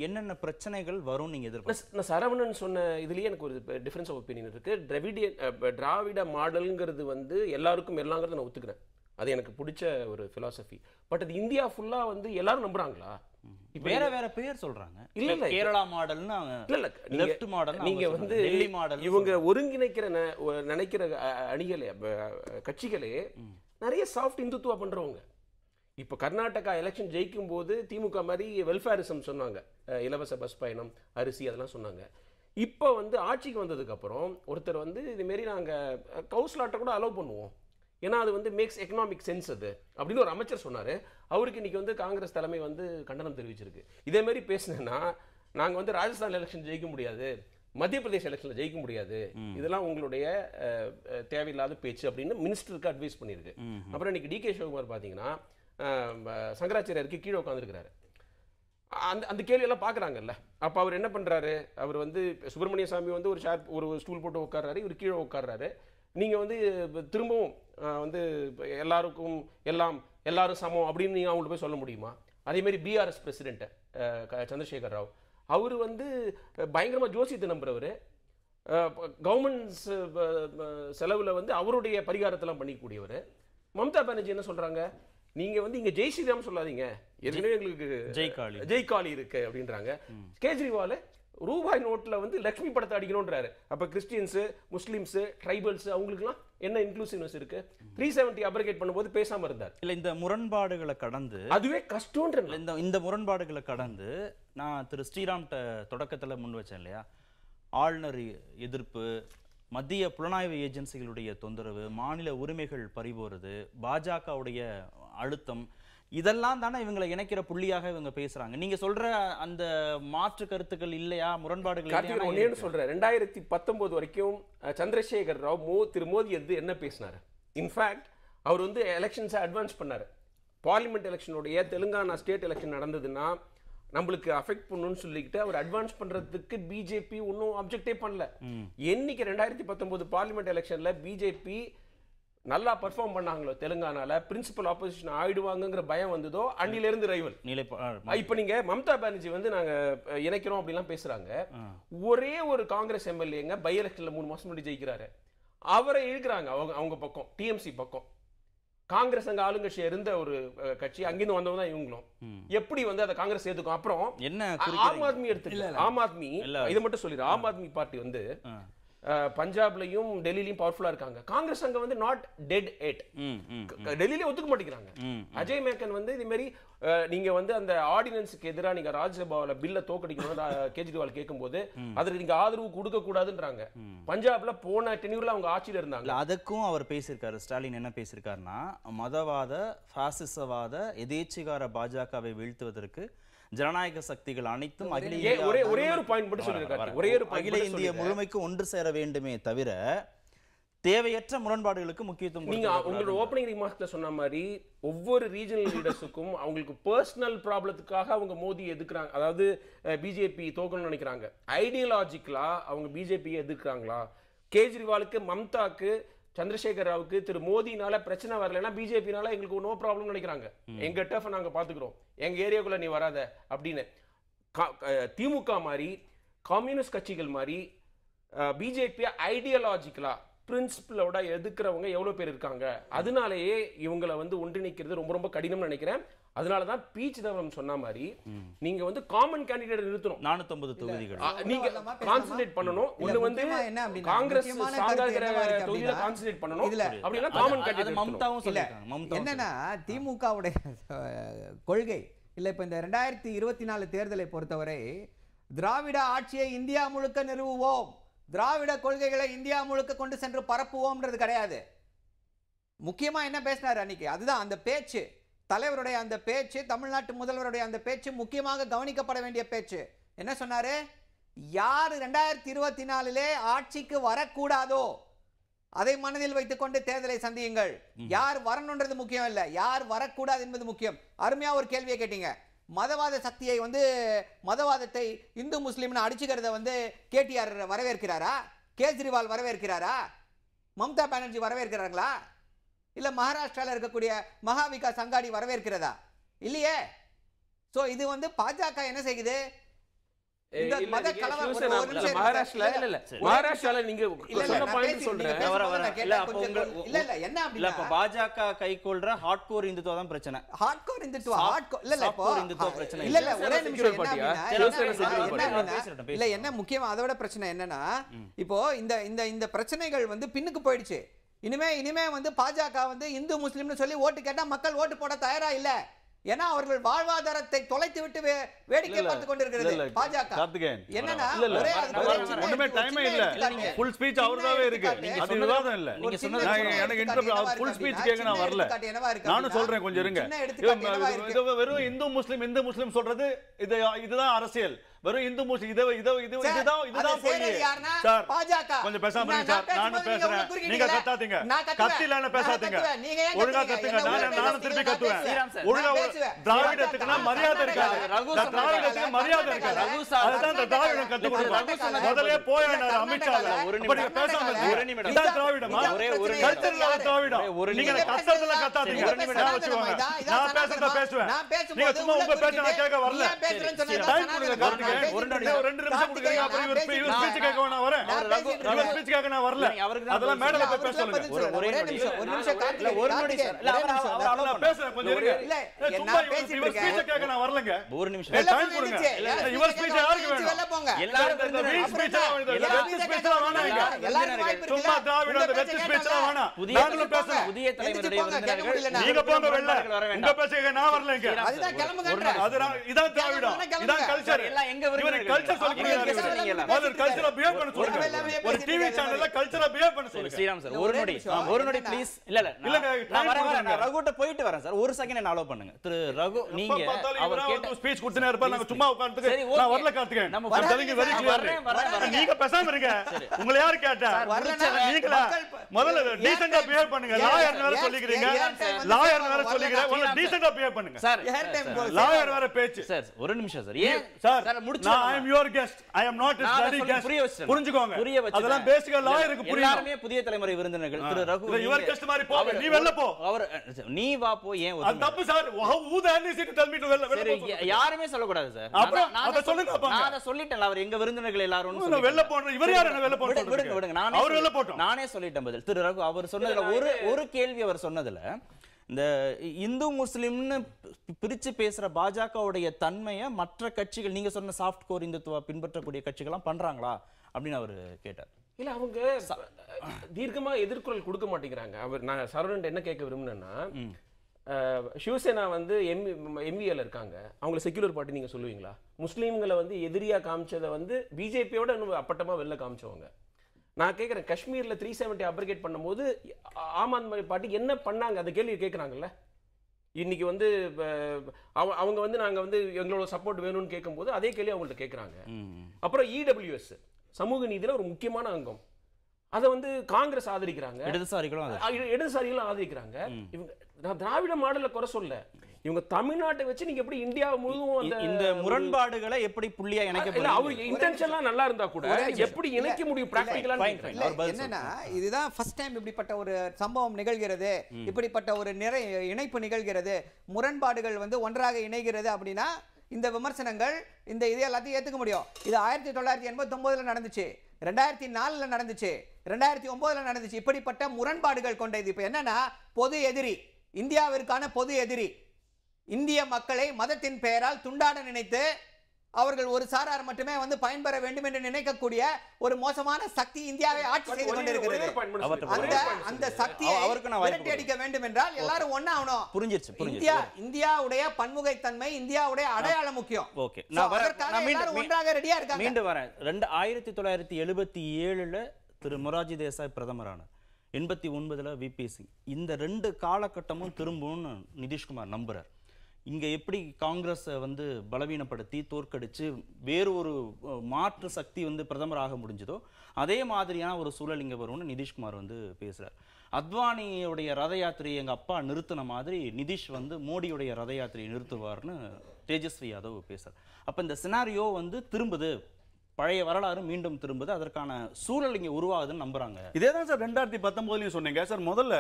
என்னென்ன பிரச்சனைகள் வரும் நீங்க எதிர்பார்க்க நான் சரவணன் சொன்ன இதுலயே எனக்கு ஒரு டிஃபரன்ஸ் ஆஃப் ஒப்பீனியன் இருக்கு. திராவிடியன் திராவிட மாடலுங்கிறது வந்து எல்லாருக்கும் எல்லாங்கிறத நான் ஒத்துக்கிறேன். அது எனக்கு பிடிச்ச ஒரு philosophy. பட் அது இந்தியா ஃபுல்லா வந்து எல்லாரும் நம்புறாங்களா? இப்ப வேற வேற பேர் சொல்றாங்க. இல்ல, இல்ல. கேரளா மாடல்னு இல்ல இல்ல லெஃப்ட் மாடல் நீங்க வந்து டெல்லி மாடல் இவங்க ஒருங்கிணைக்கிற நினைக்கிற அணிகளே கட்சிகளே நிறைய சாஃப்ட் இந்துத்துவா பண்றவங்க. இப்போ கர்நாடகா எலெக்ஷன் ஜெயிக்கும் போது திமுக மாதிரி வெல்ஃபேரிசம் சொன்னாங்க. இலவச பஸ் பயணம் அரிசி அதெல்லாம் சொன்னாங்க. இப்போ வந்து ஆட்சிக்கு வந்ததுக்கு அப்புறம் ஒருத்தர் வந்து இதுமாரி நாங்கள் கவுஸ்லாட்டை கூட அலோவ் பண்ணுவோம். ஏன்னா அது வந்து மேக்ஸ் எக்கனாமிக் சென்ஸ் அது. அப்படின்னு ஒரு அமைச்சர் சொன்னார். அவருக்கு இன்னைக்கு வந்து காங்கிரஸ் தலைமை வந்து கண்டனம் தெரிவிச்சிருக்கு. இதே மாதிரி பேசுனேன்னா நாங்கள் வந்து ராஜஸ்தான் எலெக்ஷன் ஜெயிக்க முடியாது. மத்திய பிரதேச எலெக்ஷனில் ஜெயிக்க முடியாது. இதெல்லாம் உங்களுடைய தேவையில்லாத பேச்சு அப்படின்னு மினிஸ்டருக்கு அட்வைஸ் பண்ணியிருக்கு. அப்புறம் இன்னைக்கு டிகே சிவகுமார் பார்த்தீங்கன்னா சங்கராச்சாரியாருக்கு கீழே உட்காந்துருக்கிறாரு அந்த அந்த கேள்வியெல்லாம் பார்க்குறாங்கல்ல அப்போ அவர் என்ன பண்ணுறாரு அவர் வந்து சுப்பிரமணிய சாமி வந்து ஒரு ஷேர் ஒரு ஸ்டூல் போட்டு உட்கார்றாரு. இவர் கீழே உட்கார்றாரு. நீங்கள் வந்து திரும்பவும் வந்து எல்லாருக்கும் எல்லாம் எல்லாரும் சமம் அப்படின்னு நீங்கள் அவங்கள்ட்ட போய் சொல்ல முடியுமா? அதேமாரி பிஆர்எஸ் பிரசிடென்ட் சந்திரசேகர் ராவ் அவர் வந்து பயங்கரமாக ஜோசியத்தை நம்புறவர். கவர்மெண்ட்ஸ் செலவில் வந்து அவருடைய பரிகாரத்தெல்லாம் பண்ணிக்கூடியவர் மம்தா பானர்ஜி என்ன சொல்கிறாங்க நீங்கள் வந்து இங்கே ஜெய் ஸ்ரீராம் சொல்லாதீங்க. ஏற்கனவே எங்களுக்கு ஜெய் காளி. ஜெய் காளி இருக்கு அப்படின்றாங்க. கேஜ்ரிவால் ரூபாய் நோட்ல வந்து லக்ஷ்மி படத்தை அடிக்கணும்ன்றாரு. அப்ப கிறிஸ்டியன்ஸ் முஸ்லிம்ஸ் ட்ரைபல்ஸ் அவங்களுக்குலாம் என்ன இன்க்ளூசிவ்னஸ் இருக்கு? த்ரீ செவன்ட்டி அப்ரிகேட் பண்ணும்போது பேசாம இருந்தார். இல்ல இந்த முரண்பாடுகளை கடந்து அதுவே கஷ்டம்ன்ற இந்த இந்த முரண்பாடுகளை கடந்து நான் திரு ஸ்ரீராம்கிட்ட தொடக்கத்துல முன் வச்சேன் இல்லையா? ஆளுநர் எதிர்ப்பு மத்திய புலனாய்வு ஏஜென்சிகளுடைய தொந்தரவு மாநில உரிமைகள் பறிபோறது பாஜகவுடைய அழுத்தம் இதெல்லாம் தானே இவங்களை இணைக்கிற புள்ளியாக இவங்க பேசுறாங்க. நீங்க சொல்ற அந்த மாற்று கருத்துக்கள் இல்லையா? முரண்பாடுகள் இருக்கு. சொல்றேன் ரெண்டாயிரத்தி பத்தொன்பது வரைக்கும் சந்திரசேகர் ராவ் மோ திரு மோடி வந்து என்ன பேசினாரு? இன்ஃபேக்ட் அவர் வந்து எலெக்ஷன்ஸை அட்வான்ஸ் பண்ணாரு. பார்லிமெண்ட் எலெக்ஷனுடைய தெலுங்கானா ஸ்டேட் எலெக்ஷன் நடந்ததுன்னா நம்மளுக்கு அஃபெக்ட் பண்ணுன்னு சொல்லிக்கிட்டு அவர் அட்வான்ஸ் பண்றதுக்கு பிஜேபி ஒன்றும் அப்ஜெக்டே பண்ணல. என்னைக்கு ரெண்டாயிரத்தி பத்தொன்பது பார்லிமெண்ட் எலெக்ஷன்ல பிஜேபி நல்லா பெர்ஃபார்ம் பண்ணாங்களோ தெலுங்கானால பிரின்சிபல் ஆப்போசிஷன் ஆயிடுவாங்கங்கிற பயம் வந்ததோ அன்னில இருந்து ரைவல் இப்போ நீங்க மம்தா பானர்ஜி வந்து நாங்க இணைக்கிறோம் அப்படிலாம் பேசுறாங்க. ஒரே ஒரு காங்கிரஸ் எம்எல்ஏங்க பை எலெக்ஷன்ல மூணு மாசம் முன்னாடி ஜெயிக்கிறாரு. அவரை இழுக்கிறாங்க அவங்க அவங்க பக்கம் டிஎம்சி பக்கம். காங்கிரஸ் அங்க ஆளுங்கட்சி இருந்த ஒரு கட்சி அங்கிருந்து வந்தவங்க தான் இவங்களும். எப்படி வந்து அதை காங்கிரஸ் ஏத்துக்கும் அப்புறம் என்ன? ஆம் ஆத்மி எடுத்து ஆம் ஆத்மி. இதை மட்டும் சொல்லிடுறேன் ஆம் ஆத்மி பார்ட்டி வந்து பஞ்சாப்லயும் டெல்லியிலயும் பவர்ஃபுல்லா இருக்காங்க. காங்கிரஸ் அங்க வந்து நாட் டெட் எட் டெல்லியில ஒத்துக்க மாட்டேங்கிறாங்க. அஜய் மேக்கன் வந்து இது மாதிரி நீங்க வந்து அந்த ஆர்டினன்ஸுக்கு எதிராக நீங்க ராஜ்யசபாவில் பில்ல தோக்கடிக்கணும் கேஜ்ரிவால் கேட்கும்போது அதற்கு நீங்க ஆதரவு கொடுக்க கூடாதுன்றாங்க பஞ்சாப்ல போன டென்யூர்ல அவங்க ஆட்சியில இருந்தாங்க. அதுக்கும் அவர் பேசியிருக்காரு. ஸ்டாலின் என்ன பேசியிருக்காருன்னா மதவாத பாசிசவாத எதேச்சிகார பாஜகவை வீழ்த்துவதற்கு ஜனநாயக சக்திகள் அனைத்தும் அகில ஒரே ஒரே ஒரு பாயிண்ட் மட்டும் வரேன். ஒரே ஒரு அகில இந்திய. முழுமைக்கு ஒன்று சேர வேண்டுமே தவிர தேவையற்ற முரண்பாடுகளுக்கு முக்கியத்துவம் நீங்க உங்களோட. ஓப்பனிங் ரிமார்க்ஸ்ல சொன்ன மாதிரி ஒவ்வொரு ரீஜனல் லீடர்ஸுக்கும் அவங்களுக்கு பர்சனல் ப்ராப்ளத்துக்காக அவங்க மோடி எதுக்குறாங்க அதாவது பிஜேபி தோக்கணும்னு நினைக்கிறாங்க ஐடியாலஜிக்கலா அவங்க பிஜேபி எதிர்க்கிறாங்களா கேஜ்ரிவாலுக்கு மம்தாக்கு சந்திரசேகர் ராவுக்கு திரு மோடினால பிரச்சனை வரலைன்னா பிஜேபினால எங்களுக்கு நோ ப்ராப்ளம் நினைக்கிறாங்க. எங்க டஃப் நாங்க பாத்துக்கிறோம். எங்க ஏரியாக்குள்ள நீ வராத அப்படின்னு. திமுக மாதிரி கம்யூனிஸ்ட் கட்சிகள் மாதிரி பிஜேபி ஐடியாலஜிக்கலா பிரின்சிபலோட எதுக்குறவங்க எவ்வளவு பேர் இருக்காங்க? அதனாலேயே இவங்களை வந்து ஒன்றிணைக்கிறது ரொம்ப ரொம்ப கடினம்னு நினைக்கிறேன். அதனால தான் பி சிதம்பரம் சொன்ன மாதிரி நீங்க வந்து காமன் கேண்டிடேட் நிறுத்தணும். நானூத்தொன்பது தொகுதிகள். நீங்க? கான்சென்ட்ரேட் பண்ணணும். ஒண்ணு வந்து காங்கிரஸ் தொகுதியில அப்படின்னா, கான்சென்ட்ரேட் பண்ணணும். அப்படின்னா காமன் கேண்டிடேட் மம்தாவும் இல்ல என்னன்னா திமுகவுடைய கொள்கை. இல்ல இப்ப இந்த ரெண்டாயிரத்தி இருபத்தி நாலு தேர்தலை பொறுத்தவரை திராவிட ஆட்சியை இந்தியா முழுக்க நிறுவுவோம். திராவிட கொள்கைகளை இந்தியா முழுக்க கொண்டு சென்று பரப்புவோம்ன்றது கிடையாது. முக்கியமா என்ன பேசினாரு அன்னைக்கு? அதுதான் அந்த பேச்சு. தலைவருடைய அந்த பேச்சு தமிழ்நாட்டு முதல்வருடைய அந்த பேச்சு முக்கியமாக கவனிக்கப்பட வேண்டிய பேச்சு. என்ன சொன்னாரு? யார் ரெண்டாயிரத்தி இருபத்தி நாலிலே ஆட்சிக்கு வரக்கூடாதோ அதை மனதில் வைத்துக்கொண்டு தேர்தலை சந்தியுங்கள். யார் வரணுன்றது முக்கியம் இல்லை. யார் வரக்கூடாது என்பது முக்கியம். அருமையா ஒரு கேள்வியை கேட்டீங்க. மதவாத சக்தியை வந்து மதவாதத்தை இந்து முஸ்லீம்னு அடிச்சுக்கிறத வந்து கேடிஆர் வரவேற்கிறாரா? கேஜ்ரிவால் வரவேற்கிறாரா? மம்தா பானர்ஜி வரவேற்கிறாங்களா இல்ல மகாராஷ்டிரால இருக்கக்கூடிய மகா விகாஸ் அங்காடி வரவேற்கிறதா? இல்லையே. சோ இது வந்து பாஜக என்ன செய்யுது? பாஜக கை கொள்ற ஹார்ட்கோர் இந்துத்துவா தான் பிரச்சனை. ஹார்ட்கோர் இந்துத்துவா Soft- ஹார்ட்கோர் இல்ல இந்துத்துவ பிரச்சனை இல்ல இல்ல. ஒரே நிமிஷம். இல்ல என்ன முக்கியம் அதோட பிரச்சனை என்னன்னா இப்போ இந்த இந்த இந்த பிரச்சனைகள் வந்து பின்னுக்கு போயிடுச்சு. இனிமே இனிமே வந்து பாஜக வந்து இந்து முஸ்லிம்னு சொல்லி ஓட்டு கேட்டா மக்கள் ஓட்டு போட தயாரா இல்ல. ஏன்னா அவர்கள் வாழ்வாதாரத்தை தொலைத்து விட்டு வேடிக்கை பார்த்து கொண்டிருக்கிறது பாஜக. என்னன்னா ஒண்ணுமே டைமே இல்ல. ஃபுல் ஸ்பீச் அவர்தாவே இருக்கு. அது விவாதம் இல்ல. எனக்கு இன்டர்வியூ ஃபுல் இருக்கு? ஸ்பீச் கேட்க நான் வரல. எடுத்துக்காட்டு என்னவா இருக்கு? நானும் சொல்றேன் கொஞ்சம் இருங்க வெறும் இந்து முஸ்லிம் இந்து முஸ்லிம் சொல்றது இது இதுதான் அரசியல். வெறும் இந்து முஸ்லிம் இதை இதை இது இதுதான் இதுதான் போய் சார் பாஜக. கொஞ்சம் பேசாம சார். நானும் பேசுறேன். நீங்க கத்தாதீங்க. நான் பேசாதீங்க. ஒழுங்கா? கத்துங்க. நான் நானும் திருப்பி? கத்துவேன். ஒழுங்கா நான் மரியாதை இருக்காது. திராவிடத்துக்கு மரியாதை இருக்காது. ரகு சார். அதுதான் இந்த திராவிடம் கத்து கொடுக்கணும் முதல்ல போயாண்டாரு அமித்ஷால. ஒரு நிமிடம். பேசாம ஒரு. நிமிடம். இதான் திராவிடமா. ஒரே ஒரு இல்லாத திராவிடம். நீங்க. கஷ்டத்துல கத்தாதீங்க. ஒரு நிமிடம். வச்சுக்கோங்க. நான் பேசுறத பேசுவேன். நீங்க சும்மா உங்க பேச்ச நான் கேட்க வரல டைம் கொடுங்க ரெண்டு நிமிஷம் கொடுக்குறீங்க. அப்புறம் இவர் வரேன் நான் வரல அதெல்லாம் மேடல போய் பேச சொல்லுங்க. ஒரு-. நிமிஷம் ஒரு நிமிஷம் இல்ல, கார்த்திகேயன், ஒரு இல்ல, அவர் ஒரே அவர் நிமிஷம். பேசுறேன் கொஞ்சம் இருங்க. இல்ல, நான் பேசிட்டு இருக்கேன். நான் வரலங்க. ஒரு டைம் கொடுங்க. இவர் யாருக்கு வேணும்? வெளில போங்க. எல்லாரும் இந்த வேணும் வேணாம் வாய்ப்பு? சும்மா திராவிடம் உங்க அந்த பேச்சை வெற்றி ஸ்பீச் எல்லாம் வேணாம் நாங்களும் பேசணும். புதிய தலைவருடைய விருந்தினர்கள். நீங்க போங்க வெளில. உங்க நான் வரல இங்க அதுதான் கிளம்புங்க அதுதான் இதான் திராவிடம் இதான் கல்ச்சர் எல்லாம் எங்க இவர் கல்ச்சர் சொல்லி கல்ச்சரா பிஹேவ் பண்ண ஒரு சொல்லுங்க ஒரு டிவி. சேனல்ல கல்ச்சரா பிஹேவ் பண்ண சொல்லுங்க ஸ்ரீராம் சார் ஒரு ஒரே நொடி ஒரு நொடி ப்ளீஸ் இல்ல இல்ல நான்- வரேன் வரேன் ரகுட்ட போயிட்டு வரேன் சார் ஒரு செகண்ட் என்ன அலோவ் பண்ணுங்க திரு ரகு நீங்க அவர் கேட்ட ஸ்பீச் கொடுத்தனே இருப்பார் நாங்க சும்மா உட்கார்ந்துட்டு. நான் வரல கார்த்திகேயன் நம்ம. வரேன், வரேன், வரேன். நீங்க பேசாம இருங்க உங்களை யாரு கேட்டா நீங்களா முதல்ல time- பிஹேவ் பண்ணுங்க லாயர் வேற சொல்லிக்கிறீங்க லாயர் வேற வரல சொல்லிக்கிறீங்க முதல்ல டீசெண்டா பிஹேவ் பண்ணுங்க சார். லாயர் வேற பேச்சு சார் ஒரு நிமிஷம் சார் ஏன் சார் முடிச்சு நான் I am your guest I am not நான் அதை ஸ்டடி சொல்லி கெஸ்ட் புரிய வச்சிட்டேன். புரிஞ்சுக்கோங்க புரிய வச்சிட்டேன். அதெல்லாம் பேசிக்கா லாயருக்கு புரியும் எல்லாருமே புதிய தலைமுறை விருந்தினர்கள் திரு ரகு மாதிரி போ, நீ வெளில போ. அவர் நீ வா போ ஏன் ஒதுங்குற? தப்பு சார் to வெளில வெளில போ யாருமே சார் அப்புறம் அதை சொல்லுங்க சொல்லி- பாங்க. நான் அதை சொல்லிட்டேன்ல அவர் எங்க விருந்தினர்கள் எல்லாரும் நான் வெளில போறேன். இவர் யார் என்ன வெளில போன்னு விடுங்க? விடுங்க நானே அவர் வெளில சொல்லி- போட்டோம். நானே சொல்லிட்டேன் பதில் திரு ரகு அவர் சொன்னதுல ஒரு ஒரு கேள்வி அவர் சொன்னதுல இந்த இந்து முஸ்லிம்னு பி- பிரிச்சு பேசுற பாஜகவுடைய தன்மையை மற்ற கட்சிகள் நீங்க சொன்ன சாஃப்ட் கோர் இந்துத்துவ பின்பற்றக்கூடிய கட்சிகள்லாம் பண்றாங்களா? அப்படின்னு அவர் கேட்டார். இல்ல அவங்க தீர்க்கமா எதிர்குரல் கொடுக்க மாட்டேங்கிறாங்க. அவர் நான் சரவணன் என்ன கேட்க விரும்புனேன்னா சிவசேனா வந்து எம்பி எம்பிஎல் இருக்காங்க. அவங்கள செக்யூலர் பார்ட்டி நீங்க சொல்லுவீங்களா? முஸ்லீம்களை வந்து எதிரியா காமிச்சதை வந்து பிஜேபியோட இன்னும் அப்பட்டமா வெளில காமிச்சவங்க. நான் கேட்குறேன் காஷ்மீர்ல த்ரீ செவன்ட்டி அப்ரிகேட் பண்ணும்போது ஆம் ஆத்மி பார்ட்டி என்ன பண்ணாங்க? அந்த கேள்வி கேட்குறாங்கல்ல இன்னைக்கு வந்து அவங்க வந்து நாங்க வந்து எங்களோட சப்போர்ட் வேணும்னு கேட்கும்போது அதே கேள்வி அவங்கள்ட்ட கேட்குறாங்க அப்புறம் இடபிள்யூஎஸ் சமூக நீதியில ஒரு முக்கியமான அங்கம். அதை வந்து காங்கிரஸ் ஆதரிக்கிறாங்க. இடதுசாரிகளும் இடதுசாரிகளும் ஆதரிக்கிறாங்க. இவங்க நான் திராவிட மாடல குறை சொல்ல. இவங்க தமிழ்நாட்டை வச்சு நீங்க எப்படி இந்தியா முழுவதும் இந்த முரண்பாடுகளை எப்படி புள்ளியா இணைக்க அவர்? இன்டென்ஷன்லாம் நல்லா இருந்தா கூட. எப்படி இணைக்க முடியும் பிராக்டிகலா என்னன்னா இதுதான் ஃபர்ஸ்ட் டைம் இப்படிப்பட்ட ஒரு சம்பவம் நிகழ்கிறது. இப்படிப்பட்ட ஒரு நிறை இணைப்பு நிகழ்கிறது. முரண்பாடுகள் வந்து ஒன்றாக இணைகிறது அப்படின்னா இந்த விமர்சனங்கள் இந்த இது எல்லாத்தையும் ஏத்துக்க முடியும். இது ஆயிரத்தி தொள்ளாயிரத்தி எண்பத்தி நடந்துச்சு. ரெண்டாயிரத்தி நாலுல நடந்துச்சு. ரெண்டாயிரத்தி ஒன்பதுல நடந்துச்சு. இப்படிப்பட்ட முரண்பாடுகள் கொண்ட இது. இப்போ என்னன்னா பொது எதிரி. இந்தியாவிற்கான பொது எதிரி. இந்திய மக்களை மதத்தின் பெயரால் துண்டாட நினைத்து அவர்கள் ஒரு சாரார் மட்டுமே வந்து பயன்பெற வேண்டும் என்று நினைக்கக்கூடிய ஒரு மோசமான சக்தி இந்தியாவை ஆட்சி செய்து கொண்டிருக்கிறது. அந்த அந்த. சக்தியை அவருக்கு அடிக்க வேண்டும் என்றால் எல்லாரும் ஒண்ணா ஆகணும். புரிஞ்சிருச்சு இந்தியா புரிஞ்சிருச்சு இந்தியாவுடைய பன்முகைத்தன்மை இந்தியாவுடைய அடையாளம் முக்கியம். ஓகே. ஒன்றாக ரெடியா இருக்காங்க. மீண்டும் வரேன். ரெண்டு ஆயிரத்தி தொள்ளாயிரத்தி எழுபத்தி ஏழுல திரு மொராஜி தேசாய் பிரதமரானார். எண்பத்தி ஒன்பதுல விபி சிங். இந்த ரெண்டு காலகட்டமும் திரும்பும்னு நிதிஷ்குமார் நம்புறார். இங்கே எப்படி காங்கிரஸை வந்து பலவீனப்படுத்தி தோற்கடித்து வேறு ஒரு மாற்று சக்தி வந்து பிரதமராக முடிஞ்சதோ அதே மாதிரியான ஒரு சூழல் இங்கே வரும்னு நிதிஷ்குமார் வந்து பேசுகிறார் அத்வானியுடைய ரத யாத்திரையை எங்கள் அப்பா நிறுத்தின மாதிரி நிதிஷ் வந்து மோடியுடைய ரத யாத்திரையை நிறுத்துவார்னு தேஜஸ்வி யாதவ் பேசுகிறார் அப்போ இந்த சினாரியோ வந்து திரும்புது. பழைய வரலாறு மீண்டும் திரும்புது. அதற்கான சூழல் இங்க உருவாகுதுன்னு நம்புறாங்க. இதே தான் சார் ரெண்டாயிரத்தி பத்தொம்போதுலையும் சொன்னீங்க. சார் முதல்ல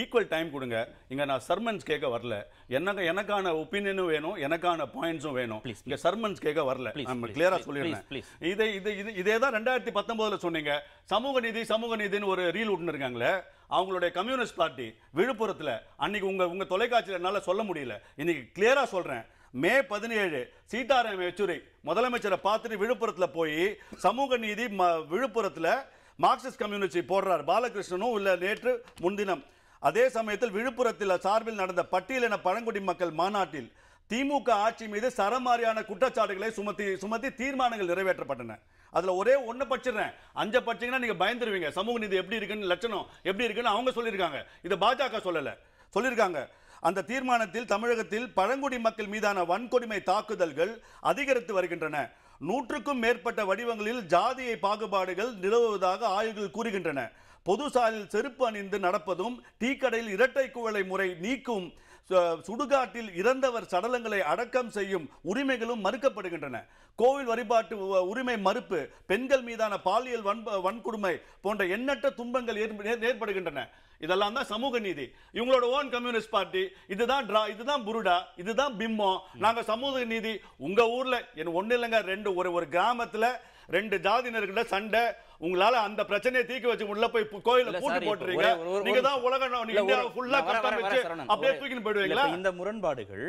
ஈக்குவல் டைம் கொடுங்க. இங்க நான் சர்மன்ஸ் கேட்க வரல. எனக்கு எனக்கான ஒப்பீனியனும் வேணும் எனக்கான பாயிண்ட்ஸும் வேணும். இங்க சர்மன்ஸ் கேட்க வரல. நம்ம please, கிளியரா please, சொல்லிடுறேன். இதை இது இது இதே தான் ரெண்டாயிரத்தி பத்தொன்பதுல சொன்னீங்க. சமூக நீதி சமூக நீதின்னு ஒரு ரீல் விட்டுன்னு இருக்காங்களே அவங்களுடைய கம்யூனிஸ்ட் பார்ட்டி விழுப்புரத்துல அன்னைக்கு உங்க உங்க தொலைக்காட்சியில என்னால சொல்ல முடியல. இன்னைக்கு கிளியரா சொல்றேன். மே பதினேழு சீதாராம் யெச்சூரி முதலமைச்சரை பார்த்துட்டு விழுப்புரத்தில் போய் சமூக நீதி ம- விழுப்புரத்தில் மார்க்சிஸ்ட் கம்யூனிஸ்ட் போடுறார். பாலகிருஷ்ணனும் இல்லை நேற்று முன்தினம். அதே சமயத்தில் விழுப்புரத்தில் சார்பில் நடந்த பட்டியலின பழங்குடி மக்கள் மாநாட்டில் திமுக ஆட்சி மீது சரமாரியான குற்றச்சாட்டுகளை சுமத்தி சுமத்தி தீர்மானங்கள் நிறைவேற்றப்பட்டன. அதில் ஒரே ஒன்று பட்சிடுறேன் அஞ்சை பட்சீங்கன்னா நீங்கள் பயந்துருவீங்க. சமூக நீதி எப்படி இருக்குன்னு லட்சணம் எப்படி இருக்குன்னு அவங்க சொல்லியிருக்காங்க. இது பாஜக சொல்லலை. சொல்லியிருக்காங்க. அந்த தீர்மானத்தில் தமிழகத்தில் பழங்குடி மக்கள் மீதான வன்கொடுமை தாக்குதல்கள் அதிகரித்து வருகின்றன. நூற்றுக்கும் மேற்பட்ட வடிவங்களில் ஜாதியை பாகுபாடுகள் நிலவுவதாக ஆய்வுகள் கூறுகின்றன. பொது சாலையில் செருப்பு அணிந்து நடப்பதும் டீ கடையில் இரட்டை குவளை முறை நீக்கும் சுடுகாட்டில் இறந்தவர் சடலங்களை அடக்கம் செய்யும் உரிமைகளும் மறுக்கப்படுகின்றன. கோவில் வழிபாட்டு உரிமை மறுப்பு பெண்கள் மீதான பாலியல் வன் வன்கொடுமை போன்ற எண்ணற்ற துன்பங்கள் ஏற்படுகின்றன. இதெல்லாம் தான் சமூக நீதி. இவங்களோட ஓன் கம்யூனிஸ்ட் பார்ட்டி இதுதான் ட்ரா இதுதான் புருடா இதுதான் பிம்மம் நாங்க சமூக நீதி உங்க ஊர்ல என்ன ஒண்ணு இல்லைங்க ரெண்டு ஒரு ஒரு கிராமத்துல ரெண்டு ஜாதியினர்கிட்ட சண்டை உங்களால அந்த பிரச்சனையை தீர்க்க வச்சு உள்ள போய் கோயில பூட்டு போட்டுறீங்க. நீங்க தான் உலக இந்தியா ஃபுல்லா கட்டம் வச்சு. அப்படியே தூக்கின்னு போயிடுவீங்களா? இந்த முரண்பாடுகள்.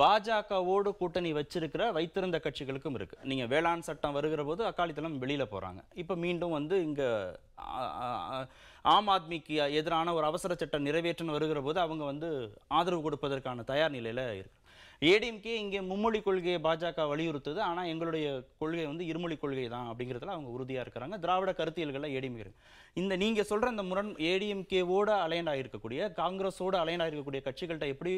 பாஜகவோடு கூட்டணி வச்சிருக்கிற வைத்திருந்த கட்சிகளுக்கும் இருக்கு. நீங்க வேளாண் சட்டம் வருகிற போது அக்காலித்தலம் வெளியில போறாங்க. இப்ப மீண்டும் வந்து இங்க ஆம் ஆத்மிக்கு எதிரான ஒரு அவசர சட்டம் நிறைவேற்றுன்னு வருகிற போது அவங்க வந்து ஆதரவு கொடுப்பதற்கான தயார் நிலையில் இருக்கு. ஏடிஎம்கே இங்கே மும்மொழி கொள்கையை பாஜக வலியுறுத்துது. ஆனால் எங்களுடைய கொள்கை வந்து இருமொழி கொள்கை தான் அப்படிங்கிறதுல அவங்க உறுதியாக இருக்கிறாங்க. திராவிட கருத்தியல்களை ஏடிஎம்கே இருக்கு. இந்த நீங்கள் சொல்கிற இந்த முரண் ஏடிஎம்கேவோட அலைண்டாக இருக்கக்கூடிய காங்கிரஸோட அலைண்டாக இருக்கக்கூடிய கட்சிகள்கிட்ட எப்படி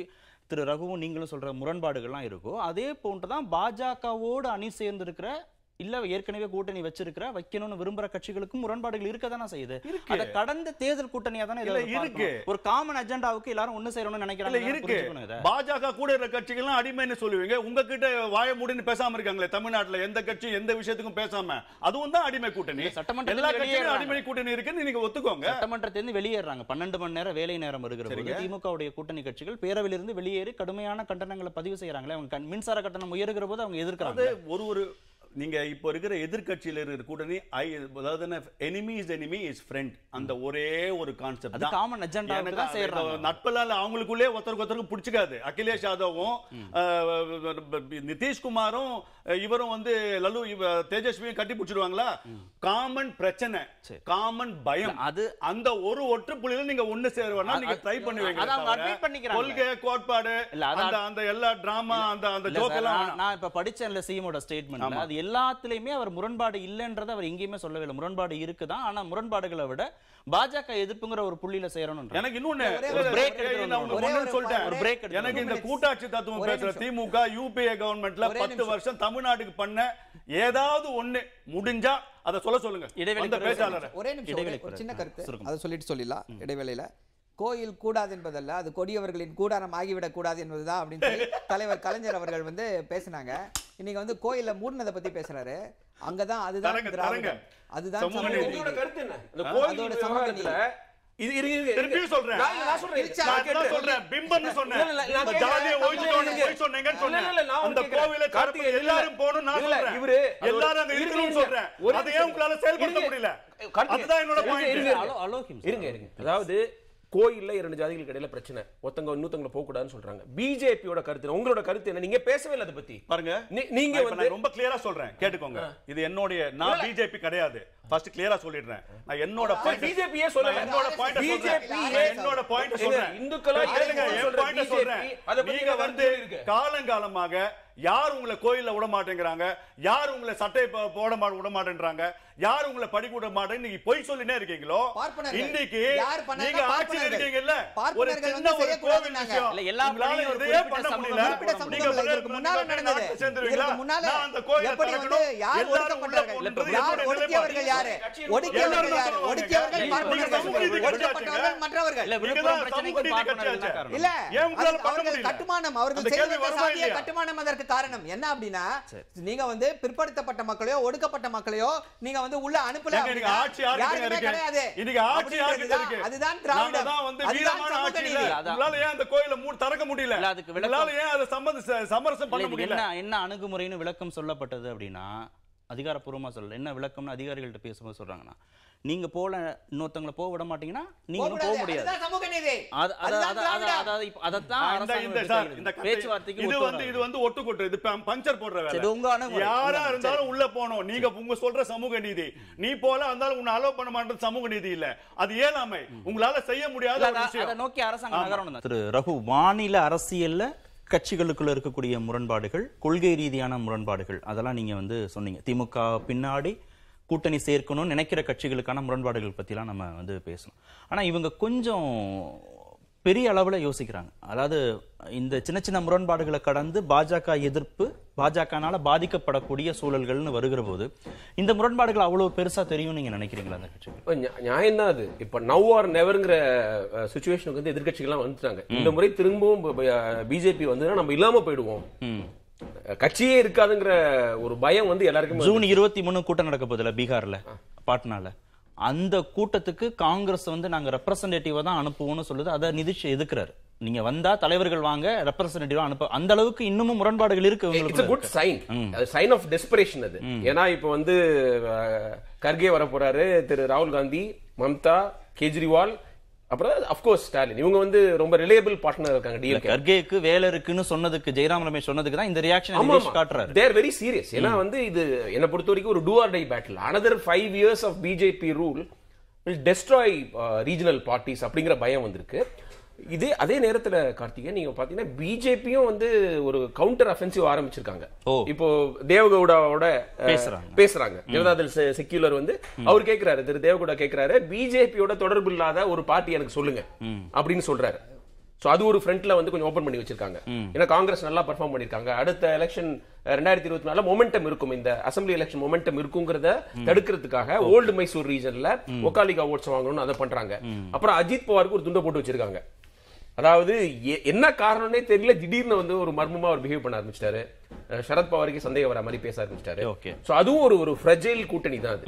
திரு ரகுவும் நீங்களும் சொல்கிற முரண்பாடுகள்லாம் இருக்கோ அதே போன்று தான் பாஜகவோடு அணி சேர்ந்திருக்கிற இல்ல ஏற்கனவே கூட்டணி வச்சிருக்கிற வைக்கணும்னு விரும்புற கட்சிகளுக்கும் முரண்பாடுகள் இருக்க தானே செய்யுது. அத கடந்த தேர்தல் கூட்டணியா தானே. இருக்கு. ஒரு காமன் அஜெண்டாவுக்கு எல்லாரும் ஒண்ணு இல்ல நினைக்கிறாங்க இருக்கு. பாஜக கூட இருக்கிற கட்சிகள்லாம் அடிமைன்னு சொல்லுவீங்க உங்ககிட்ட வாய மூடின்னு பேசாம இருக்காங்களே தமிழ்நாட்டுல எந்த கட்சி எந்த விஷயத்துக்கும் பேசாம அதுவும் தான் அடிமை கூட்டணி இல்ல, சட்டமன்றத்துல எல்லா கட்சியும். அடிமை கூட்டணி இருக்குன்னு நீங்க ஒத்துக்கோங்க சட்டமன்றத்திலிருந்து வெளியேறாங்க பன்னெண்டு மணி நேரம் வேலை நேரம் வருகிற போது. திமுகவுடைய கூட்டணி கட்சிகள் பேரவையிலிருந்து வெளியேறி கடுமையான கண்டனங்களை பதிவு செய்யறாங்களே அவங்க மின்சார கட்டணம் உயர்கிற போது அவங்க எதிர்க்கிறாங்க ஒரு ஒரு நீங்க இப்போ இருக்கிற எதிர்க்கட்சியில இருக்கிற கூட்டணி ஐ அதாவது enemy is enemy is friend அந்த ஒரே ஒரு கான்செப்ட் காமன் அஜெண்டாவுக்கு தான் செய்யறாங்க நட்பெல்லாம் அவங்களுக்குள்ளே ஒருத்தருக்கு ஒருத்தருக்கு பிடிச்சிக்காது. அகிலேஷ் யாதவும் நிதிஷ்குமாரும் இவரும் வந்து இவ- தேஜஸ்வியும் கட்டி பிடிச்சிடுவாங்களா? காமன் பிரச்சனை. காமன் பயம். அது அந்த ஒரு ஒற்று புள்ளியில நீங்க ஒண்ணு சேருவனா நீங்க ட்ரை பண்ணுவீங்க. கொள்கை கோட்பாடு அந்த அந்த எல்லா டிராமா அந்த அந்த ஜோக் எல்லாம் நான் இப்ப படிச்சேன்ல சிஎமோட ஸ்டேட்மெண்ட்ல ஆமா. அது எல்லாத்துலயுமே அவர் முரண்பாடு இல்லைன்றத அவர் எங்கேயுமே சொல்லவே இல்லை முரண்பாடு இருக்குதான் ஆனா முரண்பாடுகளை விட பாஜக எதிர்ப்புங்கிற ஒரு புள்ளியில சேரணும் எனக்கு இன்னொன்னு சொல்லிட்டேன் எடுத்துட்டு எனக்கு இந்த. கூட்டாட்சி தத்துவம் பேசுற. திமுக யூபிஏ கவர்மெண்ட்ல பத்து. வருஷம் தமிழ்நாட்டுக்கு பண்ண ஏதாவது ஒண்ணு முடிஞ்சா அதை சொல்ல சொல்லுங்க இடைவெளி பேச்சாளரை ஒரே நிமிஷம் ஒரே-. சின்ன கருத்து. அதை சொல்லிட்டு சொல்லிடலாம் இடைவேளையில கோயில் கூடாது என்பதல்ல அது கொடியவர்களின் கூடாரம் ஆகிவிடக் கூடாது என்பதுதான் அப்படின்னு சொல்லி தலைவர் கலைஞர் அவர்கள் வந்து பேசினாங்க. இன்னைக்கு வந்து கோயில மூடினதை பத்தி பேசுறாரு. அங்கதான் அதுதான் திராவிடம். அதுதான் சமூக அதோட இது இருக்கு, சொல்றேன். நான் சொல்றேன். சொல்றேன். பிம்பம்னு சொன்னேன். ஜாதியை போய் சொன்னீங்கன்னு சொன்னேன். அந்த. கோவில இல்ல, எல்லாரும் நான் சொல்றேன். இவரு எல்லாரும் அங்க இருக்கணும்னு. சொல்றேன். ஒரு அதை ஏன் உங்களால செயல்படுத்த. முடியல. அதுதான் என்னோட பாயிண்ட் இருங்க, இருங்க. அதாவது கோயில்ல இரண்டு ஜாதிகளுக்கு இடையில பிரச்சனை. ஒருத்தங்க இன்னொருத்தவங்க போக கூடாதுன்னு சொல்றாங்க. பிஜேபியோட கருத்து என்ன? உங்களோட கருத்து என்ன? நீங்க பேசவே இல்லை அதை பத்தி. பாருங்க. நீங்க வந்து ரொம்ப கிளியரா சொல்றேன். கேட்டுக்கோங்க. இது என்னுடைய நான் பிஜேபி கிடையாது. ஃபர்ஸ்ட் கிளியரா சொல்லிடுறேன். நான் என்னோட ஏ சொல்லல. நான் என்னோட பாயிண்ட் சொல்றேன். நான் என்னோட பாயிண்ட் சொல்றேன். இந்துக்களா? சொல்றேன். நீங்க வந்து? காலங்காலமாக யார் உங்களை கோயில்ல விட மாட்டேங்கிறாங்க யார் உங்களை சட்டை போட மா- விட மாட்டேன்றாங்க யார் உங்களை படிக்க விட மாட்டேன்னு நீங்க பொய் சொல்லினே இருக்கீங்களோ. இன்னைக்கு? நீங்க ஆட்சியில். இருக்கீங்கல்ல ஒரு சின்ன ஒரு. கோவில் விஷயம் இல்ல, எல்லா பண்ண முடியல நீங்க முன்னால நடந்தது. சேர்ந்துருவீங்களா? நான் அந்த கோயிலை எப்படி வந்து. யார் ஒடுக்கப்பட்டார்கள்? யார் ஒடுக்கியவர்கள். யாரு? ஒடுக்கியவர்கள் யாரு? ஒடுக்கியவர்கள் பார்ப்பனர்கள். ஒடுக்கப்பட்டவர்கள். மற்றவர்கள். இல்ல விழுப்புரம் பிரச்சனைக்கு பார்ப்பனர்கள் இல்ல அவர்கள் முடியல? கட்டுமானம் அவர்கள் செய்த சாதிய? கட்டுமானம் அதற்கு காரணம். என்ன அப்படின்னா நீங்க வந்து பிற்படுத்தப்பட்ட மக்களையோ ஒடுக்கப்பட்ட மக்களையோ நீங்க வந்து உள்ள அனுப்பல? கிடையாது? அதுதான் திராவிடம். அந்த கோயிலை மூடி திறக்க முடியல? அதுக்கு விளக்கம். ஏன் அதை சம்மந்த சமரசம் பண்ண முடியல? என்ன என்ன அணுகுமுறைன்னு விளக்கம் சொல்லப்பட்டது அப்படின்னா அதிகாரப்பூர்வமா சொல்லல. என்ன விளக்கம்னு அதிகாரிகள்ட்ட பேசும்போது சொல்றாங்கன்னா நீங்க போல இன்னொருத்தவங்களை போக விட மாட்டீங்கன்னா நீங்களும் போக. முடியாது. பேச்சுவார்த்தைக்கு இது வந்து. இது வந்து ஒட்டு கொட்டு இது ப- பஞ்சர் போடுற வேலை. உங்க. யாரா இருந்தாலும் உள்ள போகணும். நீங்க உங்க சொல்ற சமூக நீதி. நீ போல இருந்தாலும் உன்னை அலோவ் பண்ண மாட்டது சமூக நீதி இல்ல. அது இயலாமை. உங்களால செய்ய முடியாத விஷயம். நோக்கி அரசாங்கம். திரு ரகு மாநில அரசியல்ல கட்சிகளுக்குள்ள இருக்கக்கூடிய முரண்பாடுகள் கொள்கை ரீதியான முரண்பாடுகள். அதெல்லாம் நீங்க வந்து சொன்னீங்க. திமுக பின்னாடி கூட்டணி சேர்க்கணும்னு நினைக்கிற கட்சிகளுக்கான முரண்பாடுகள் பத்திலாம் நம்ம வந்து பேசணும். ஆனா இவங்க கொஞ்சம் பெரிய அளவுல யோசிக்கிறாங்க. அதாவது இந்த சின்ன சின்ன முரண்பாடுகளை கடந்து பாஜக எதிர்ப்பு பாஜகனால பாதிக்கப்படக்கூடிய சூழல்கள்னு வருகிற போது இந்த முரண்பாடுகள் அவ்வளவு பெருசா தெரியும் நீங்க நினைக்கிறீங்களா அந்த கட்சி நியாயம் தான் அது. இப்ப நவ் ஆர் நெவர்ங்கிற சுச்சுவேஷனுக்கு வந்து எதிர்க்கட்சிகள்லாம் வந்துட்டாங்க. இந்த முறை திரும்பவும் பிஜேபி வந்ததுன்னா நம்ம இல்லாம போயிடுவோம். கட்சியே இருக்காதுங்கிற ஒரு பயம் வந்து எல்லாருக்குமே ஜூன் இருபத்தி மூணு கூட்டம் நடக்க போகுதுல பீகார்ல பாட்னால. அந்த கூட்டத்துக்கு காங்கிரஸ் வந்து நாங்க ரெப்ரசன்டேட்டிவா தான் அனுப்புவோம்னு சொல்லுது. அதை நிதிஷ் எதுக்குறாரு? நீங்க வந்தா தலைவர்கள் வாங்க ரெப்ரசன்டேட்டிவா அனுப்ப அந்த அளவுக்கு இன்னமும் முரண்பாடுகள் இருக்கு உங்களுக்கு குட் சைன் அது சைன் ஆஃப் டெஸ்பரேஷன் அது. ஏன்னா இப்போ வந்து கர்கே வர போறாரு திரு ராகுல் காந்தி மம்தா கெஜ்ரிவால் அப்புறம் அஃப்கோர்ஸ் ஸ்டாலின் இவங்க வந்து ரொம்ப ரிலேபிள் பார்ட்னர் இருக்காங்க டிஎம்கே கர்கேக்கு வேலை இருக்குன்னு சொன்னதுக்கு ஜெயராம் ரமேஷ் சொன்னதுக்கு தான் இந்த ரியாக்ஷன் காட்டுறாரு. தேர் வெரி சீரியஸ் ஏன்னா வந்து இது என்ன பொறுத்த வரைக்கும் ஒரு do or die battle another five years of BJP rule will destroy regional parties அப்படிங்கிற பயம் வந்திருக்கு. இதே அதே நேரத்துல கார்த்திகேயன் நீங்க பாத்தீங்கன்னா பிஜேபியும் வந்து ஒரு கவுண்டர் அஃபென்சிவ் ஆரம்பிச்சிருக்காங்க. இப்போ தேவகவுடாவோட பேசுறாங்க. ஜனதாதள் செக்யூலர் வந்து அவர் கேக்குறாரு திரு தேவகவுடா கேக்குறாரு பிஜேபியோட தொடர்பு இல்லாத ஒரு பார்ட்டி எனக்கு சொல்லுங்க அப்படின்னு சொல்றாரு. சோ அது ஒரு ஃப்ரண்ட்ல வந்து கொஞ்சம் ஓபன் பண்ணி வச்சிருக்காங்க. ஏன்னா காங்கிரஸ் நல்லா பெர்ஃபார்ம் பண்ணிருக்காங்க. அடுத்த எலெக்ஷன் ரெண்டாயிரத்தி இருபத்தி நாலுல மொமெண்டம் இருக்கும். இந்த அசம்பிளி எலெக்ஷன் மொமெண்டம் இருக்குங்கிறத தடுக்கிறதுக்காக ஓல்டு மைசூர் ரீஜன்ல ஒக்காலிகா ஓட்ஸ் வாங்கணும்னு அதை பண்றாங்க. அப்புறம் அஜித் பவாருக்கு ஒரு துண்டை போட்டு வச்சிருக்காங்க. அதாவது என்ன காரணம்னே தெரியல. திடீர்னு வந்து ஒரு மர்மமா அவர் பிஹேவ் பண்ண ஆரம்பிச்சிட்டாரு. அஹ் சரத் பவாருக்கு சந்தேகம் வர மாதிரி பேச ஆரம்பிச்சிட்டாரு. சோ அதுவும் ஒரு ஒரு ஃப்ரெஜைல் கூட்டணி தான் அது.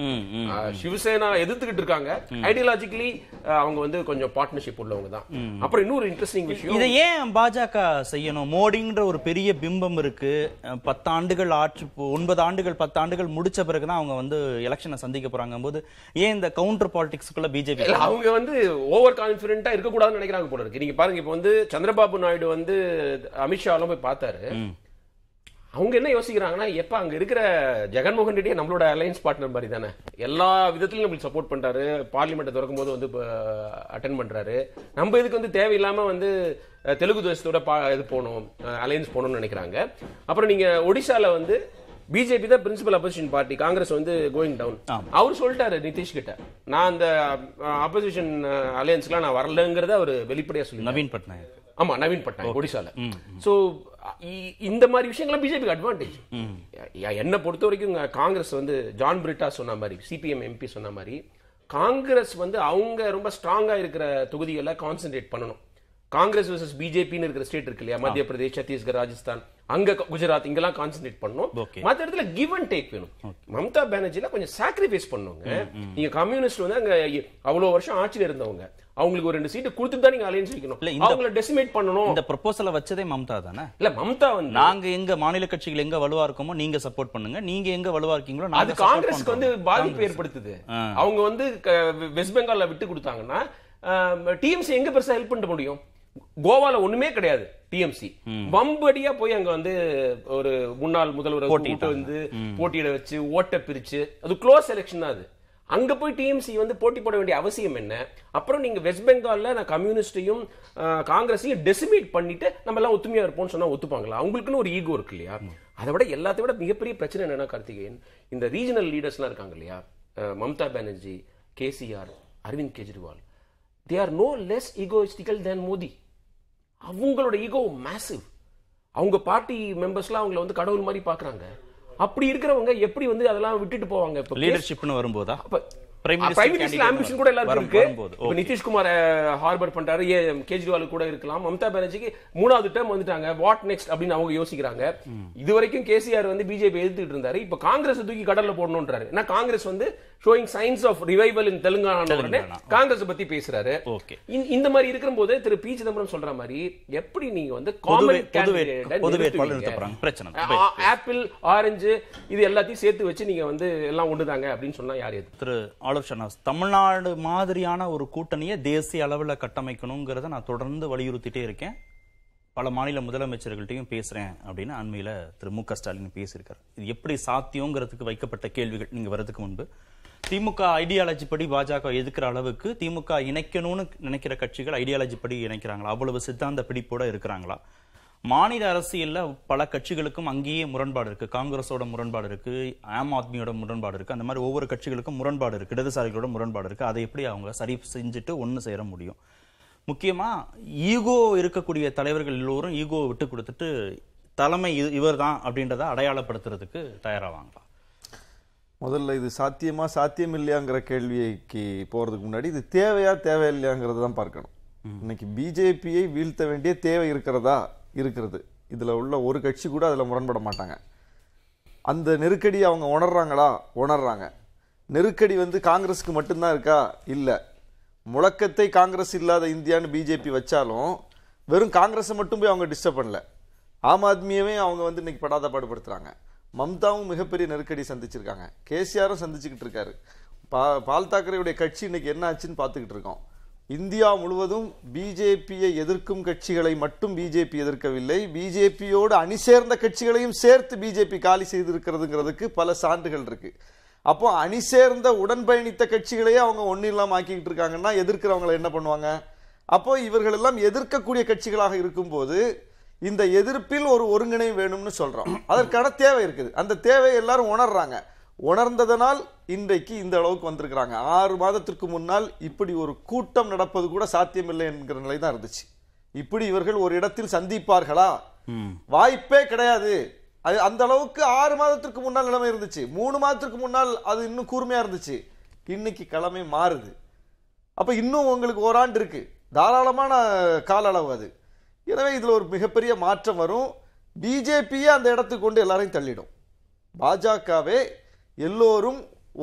சிவசேனா எதிர்த்துக்கிட்டு இருக்காங்க. ஐடியாலஜிக்கலி அவங்க வந்து கொஞ்சம் பார்ட்னர்ஷிப் உள்ளவங்க தான். அப்புறம் இன்னொரு இன்ட்ரெஸ்டிங் விஷயம் இதை ஏன் பாஜக செய்யணும்? மோடிங்கிற ஒரு பெரிய பிம்பம் இருக்கு. அஹ் பத்து ஆண்டுகள் ஆட்சி ஒன்பது ஆண்டுகள் பத்து ஆண்டுகள் முடிச்ச பிறகுதான் அவங்க வந்து எலெக்ஷனை சந்திக்க போறாங்க போது ஏன் இந்த கவுண்டர் பாலிடிக்ஸ்க்குள்ள பிஜேபி அவங்க வந்து ஓவர் கான்பிடண்டா இருக்க கூடாதுன்னு நினைக்கிறாங்க போல இருக்கு. நீங்க பாருங்க இப்போ வந்து சந்திரபாபு நாயுடு வந்து அமித்ஷா எல்லாம் போய் பார்த்தாரு. அவங்க என்ன யோசிக்கிறாங்கன்னா எப்ப அங்க இருக்கிற ஜெகன்மோகன் ரெட்டியே நம்மளோட அலையன்ஸ் பார்ட்னர் மாதிரி தானே. எல்லா விதத்திலும் நம்மளுக்கு சப்போர்ட் பண்றாரு. பார்லிமெண்ட் திறக்கும் போது வந்து அட்டன் பண்றாரு. நம்ம இதுக்கு வந்து தேவையில்லாம வந்து தெலுங்கு தேசத்தோட பா- இது போகணும் அலையன்ஸ் போகணும்னு நினைக்கிறாங்க. அப்புறம் நீங்க ஒடிசால வந்து பிஜேபி தான் பிரின்சிபல் அப்போசிஷன் பார்ட்டி காங்கிரஸ் வந்து கோயிங் டவுன் அவர் சொல்லிட்டாரு நிதிஷ் கிட்ட. நான் அந்த அப்போசிஷன் அலையன்ஸ்க்குலாம் நான் வரலங்கிறத அவர் வெளிப்படையா சொல்லி நவீன் பட்நாயக். ஆமா நவீன் பட்நாயக் ஒடிசால. சோ இந்த மாதிரி விஷயங்கள்லாம் பிஜேபிக்கு அட்வான்டேஜ் என்ன பொறுத்த வரைக்கும் காங்கிரஸ் வந்து ஜான் பிரிட்டா சொன்ன மாதிரி சிபிஎம் எம்பி சொன்ன மாதிரி காங்கிரஸ் வந்து அவங்க ரொம்ப ஸ்ட்ராங்கா இருக்கிற தொகுதிகளை கான்சென்ட்ரேட் பண்ணணும். காங்கிரஸ் வர்சஸ் பிஜேபின்னு இருக்கிற ஸ்டேட் இருக்கு இல்லையா? மத்திய பிரதேஷ் சத்தீஸ்கர் ராஜஸ்தான். அங்க குஜராத் இங்கெல்லாம் கான்சென்ட்ரேட் Okay. மத்த இடத்துல கிவ் அண்ட் டேக் வேணும். மம்தா பானர்ஜில கொஞ்சம் சாக்ரிஃபைஸ் பண்ணுங்க நீங்க கம்யூனிஸ்ட் வந்து அங்க அவ்வளவு வருஷம் ஆட்சியில இருந்தவங்க. அவங்களுக்கு ஒரு ரெண்டு சீட்டு கொடுத்துட்டு தான் நீங்க அலையன்ஸ் வைக்கணும். இல்ல, இந்த- அவங்கள டெசிமேட் பண்ணணும். இந்த ப்ரொபோசலை வச்சதே மம்தா தானே? இல்ல மம்தா வந்து நாங்க எங்க மாநில கட்சிகள் எங்க வலுவா இருக்கோமோ நீங்க சப்போர்ட் பண்ணுங்க. நீங்க எங்க வலுவா இருக்கீங்களோ அது காங்கிரஸ்க்கு வந்து. பாதிப்பு ஏற்படுத்துது. அவங்க வந்து வெஸ்ட் பெங்கால்ல விட்டு கொடுத்தாங்கன்னா டிஎம்சி எங்க பெருசா ஹெல்ப் பண்ண முடியும்? கோவால ஒண்ணுமே கிடையாது டிஎம்சி வம்படியா போய் அங்க வந்து ஒரு முன்னாள் முதல்வர் போட்டியிட்டாங்க. வந்து போட்டியிட வச்சு ஓட்ட பிரிச்சு அது க்ளோஸ் எலெக்ஷன் தான் அது. அங்க போய் டிஎம்சி வந்து போட்டி போட வேண்டிய அவசியம் என்ன? அப்புறம் நீங்க வெஸ்ட் பெங்கால்ல நான் கம்யூனிஸ்டையும் காங்கிரஸையும் டெசிமேட் பண்ணிட்டு நம்ம எல்லாம் ஒத்துமையா இருப்போம்னு சொன்னா ஒத்துப்பாங்களா? அவங்களுக்குன்னு ஒரு ஈகோ இருக்கு இல்லையா? அதை விட எல்லாத்தை விட மிகப்பெரிய பிரச்சனை என்னன்னா கார்த்திகேயன் இந்த ரீஜனல் லீடர்ஸ்லாம் இருக்காங்க இல்லையா? Mamata Banerjee KCR Arvind Kejriwal. They are no less egoistical than Modi அவங்களோட ஈகோ மேசிவ் அவங்க பார்ட்டி மெம்பர்ஸ்லாம் அவங்கள வந்து கடவுள் மாதிரி பாக்குறாங்க அப்படி இருக்கிறவங்க எப்படி வந்து அதெல்லாம் விட்டுட்டு போவாங்க? இப்ப லீடர்ஷிப்னு வரும்போதா? அப்ப பிரைம் மினிஸ்டர் ஆம்பிஷன் கூட எல்லாருக்கும் இருக்கு. நிதிஷ்குமார் ஹார்பர் பண்றாரு. ஏ கேஜ்ரிவால் கூட இருக்கலாம். மம்தா பானர்ஜிக்கு மூணாவது டேர்ம் வந்துட்டாங்க. வாட் நெக்ஸ்ட் அப்படின்னு அவங்க யோசிக்கிறாங்க. இது வரைக்கும் கேசிஆர் வந்து பிஜேபி எதிர்த்துட்டு இருந்தாரு. இப்ப காங்கிரஸ் தூக்கி கடல்ல போடணும்ன்றாரு. ஏன்னா காங்கிரஸ் வந்து showing signs of revival in Telangana உடனே. காங்கிரஸ் பத்தி பேசுறாரு. இந்த- மாதிரி இருக்கும்போது திரு பி சிதம்பரம் சொல்ற மாதிரி எப்படி நீங்க வந்து பொது காமன் பொது பொது ஆப்பிள் ஆரஞ்சு இது எல்லாத்தையும் சேர்த்து வச்சு நீங்க வந்து எல்லாம் ஒண்ணுதாங்க அப்படின்னு சொன்னா யார் எது? திரு ஆலோக் ஷர்னாஸ் தமிழ்நாடு மாதிரியான ஒரு கூட்டணியை தேசிய அளவுல கட்டமைக்கணுங்கிறத நான் தொடர்ந்து வலியுறுத்திட்டே இருக்கேன். பல மாநில முதலமைச்சர்கள்ட்டையும் பேசுறேன் அப்படின்னு அண்மையில திரு மு க ஸ்டாலின் பேசியிருக்காரு. இது எப்படி சாத்தியங்கிறதுக்கு வைக்கப்பட்ட கேள்விகள் நீங்க வரதுக்கு முன்பு. திமுக ஐடியாலஜி படி பாஜக எதுக்குற அளவுக்கு திமுக இணைக்கணும்னு நினைக்கிற கட்சிகள் ஐடியாலஜி படி இணைக்கிறாங்களா? அவ்வளவு சித்தாந்த பிடிப்போட இருக்கிறாங்களா? மாநில அரசியலில் பல கட்சிகளுக்கும் அங்கேயே முரண்பாடு இருக்குது காங்கிரஸோட முரண்பாடு இருக்குது ஆம் ஆத்மியோட முரண்பாடு இருக்குது அந்த மாதிரி ஒவ்வொரு கட்சிகளுக்கும் முரண்பாடு இருக்குது இடதுசாரிகளோட முரண்பாடு இருக்குது அதை எப்படி அவங்க சரி செஞ்சுட்டு ஒன்று சேர முடியும்? முக்கியமாக ஈகோ இருக்கக்கூடிய தலைவர்கள் எல்லோரும் ஈகோ விட்டு கொடுத்துட்டு தலைமை இவர் தான் அப்படின்றத அடையாளப்படுத்துறதுக்கு தயாராவாங்களா? முதல்ல இது சாத்தியமா சாத்தியம் இல்லையாங்கிற கேள்விக்கு போறதுக்கு முன்னாடி இது தேவையா தேவையில்லையாங்கிறத தான் பார்க்கணும். இன்னைக்கு பிஜேபியை வீழ்த்த வேண்டிய தேவை இருக்கிறதா? இருக்கிறது. இதுல உள்ள ஒரு கட்சி கூட அதுல முரண்பட மாட்டாங்க. அந்த நெருக்கடியை அவங்க உணர்றாங்களா? உணர்றாங்க. நெருக்கடி வந்து காங்கிரஸுக்கு மட்டும்தான் இருக்கா? இல்லை. முழக்கத்தை காங்கிரஸ் இல்லாத இந்தியான்னு பிஜேபி வச்சாலும் வெறும் காங்கிரஸை மட்டும் போய் அவங்க டிஸ்டர்ப் பண்ணல. ஆம் ஆத்மியவே அவங்க வந்து இன்னைக்கு படாத பாடுபடுத்துறாங்க. மம்தாவும் மிகப்பெரிய நெருக்கடி சந்திச்சிருக்காங்க. கேசிஆரும் சந்திச்சுக்கிட்டு இருக்காரு. பா பால் தாக்கரேயுடைய கட்சி இன்னைக்கு என்ன ஆச்சுன்னு பார்த்துக்கிட்டு இருக்கோம். இந்தியா முழுவதும் பிஜேபியை எதிர்க்கும் கட்சிகளை மட்டும் பிஜேபி எதிர்க்கவில்லை. பிஜேபியோடு அணி சேர்ந்த கட்சிகளையும் சேர்த்து பிஜேபி காலி செய்திருக்கிறதுங்கிறதுக்கு பல சான்றுகள் இருக்கு. அப்போ அணி சேர்ந்த உடன் பயணித்த கட்சிகளையே அவங்க ஒன்றும் இல்லாமல் ஆக்கிக்கிட்டு இருக்காங்கன்னா எதிர்க்கிறவங்களை என்ன பண்ணுவாங்க? அப்போ இவர்கள் எல்லாம் எதிர்க்கக்கூடிய கட்சிகளாக இருக்கும்போது இந்த எதிர்ப்பில் ஒரு ஒருங்கிணைவு வேணும்னு சொல்றோம். அதற்கான தேவை இருக்குது. அந்த தேவையை எல்லாரும் உணர்றாங்க. உணர்ந்ததனால் இன்றைக்கு இந்த அளவுக்கு வந்திருக்கிறாங்க. ஆறு மாதத்திற்கு முன்னால் இப்படி ஒரு கூட்டம் நடப்பது கூட சாத்தியமில்லை என்கிற நிலை தான் இருந்துச்சு. இப்படி இவர்கள் ஒரு இடத்தில் சந்திப்பார்களா? வாய்ப்பே கிடையாது. அது அந்த அளவுக்கு ஆறு மாதத்திற்கு முன்னால் நிலைமை இருந்துச்சு. மூணு மாதத்திற்கு முன்னால் அது இன்னும் கூர்மையா இருந்துச்சு. இன்னைக்கு கிழமை மாறுது. அப்ப இன்னும் உங்களுக்கு ஓராண்டு இருக்கு. தாராளமான கால அளவு அது. எனவே இதுல ஒரு மிகப்பெரிய மாற்றம் வரும். பிஜேபியே அந்த இடத்துக்கு கொண்டு எல்லாரையும் தள்ளிடும். பாஜகவே எல்லோரும்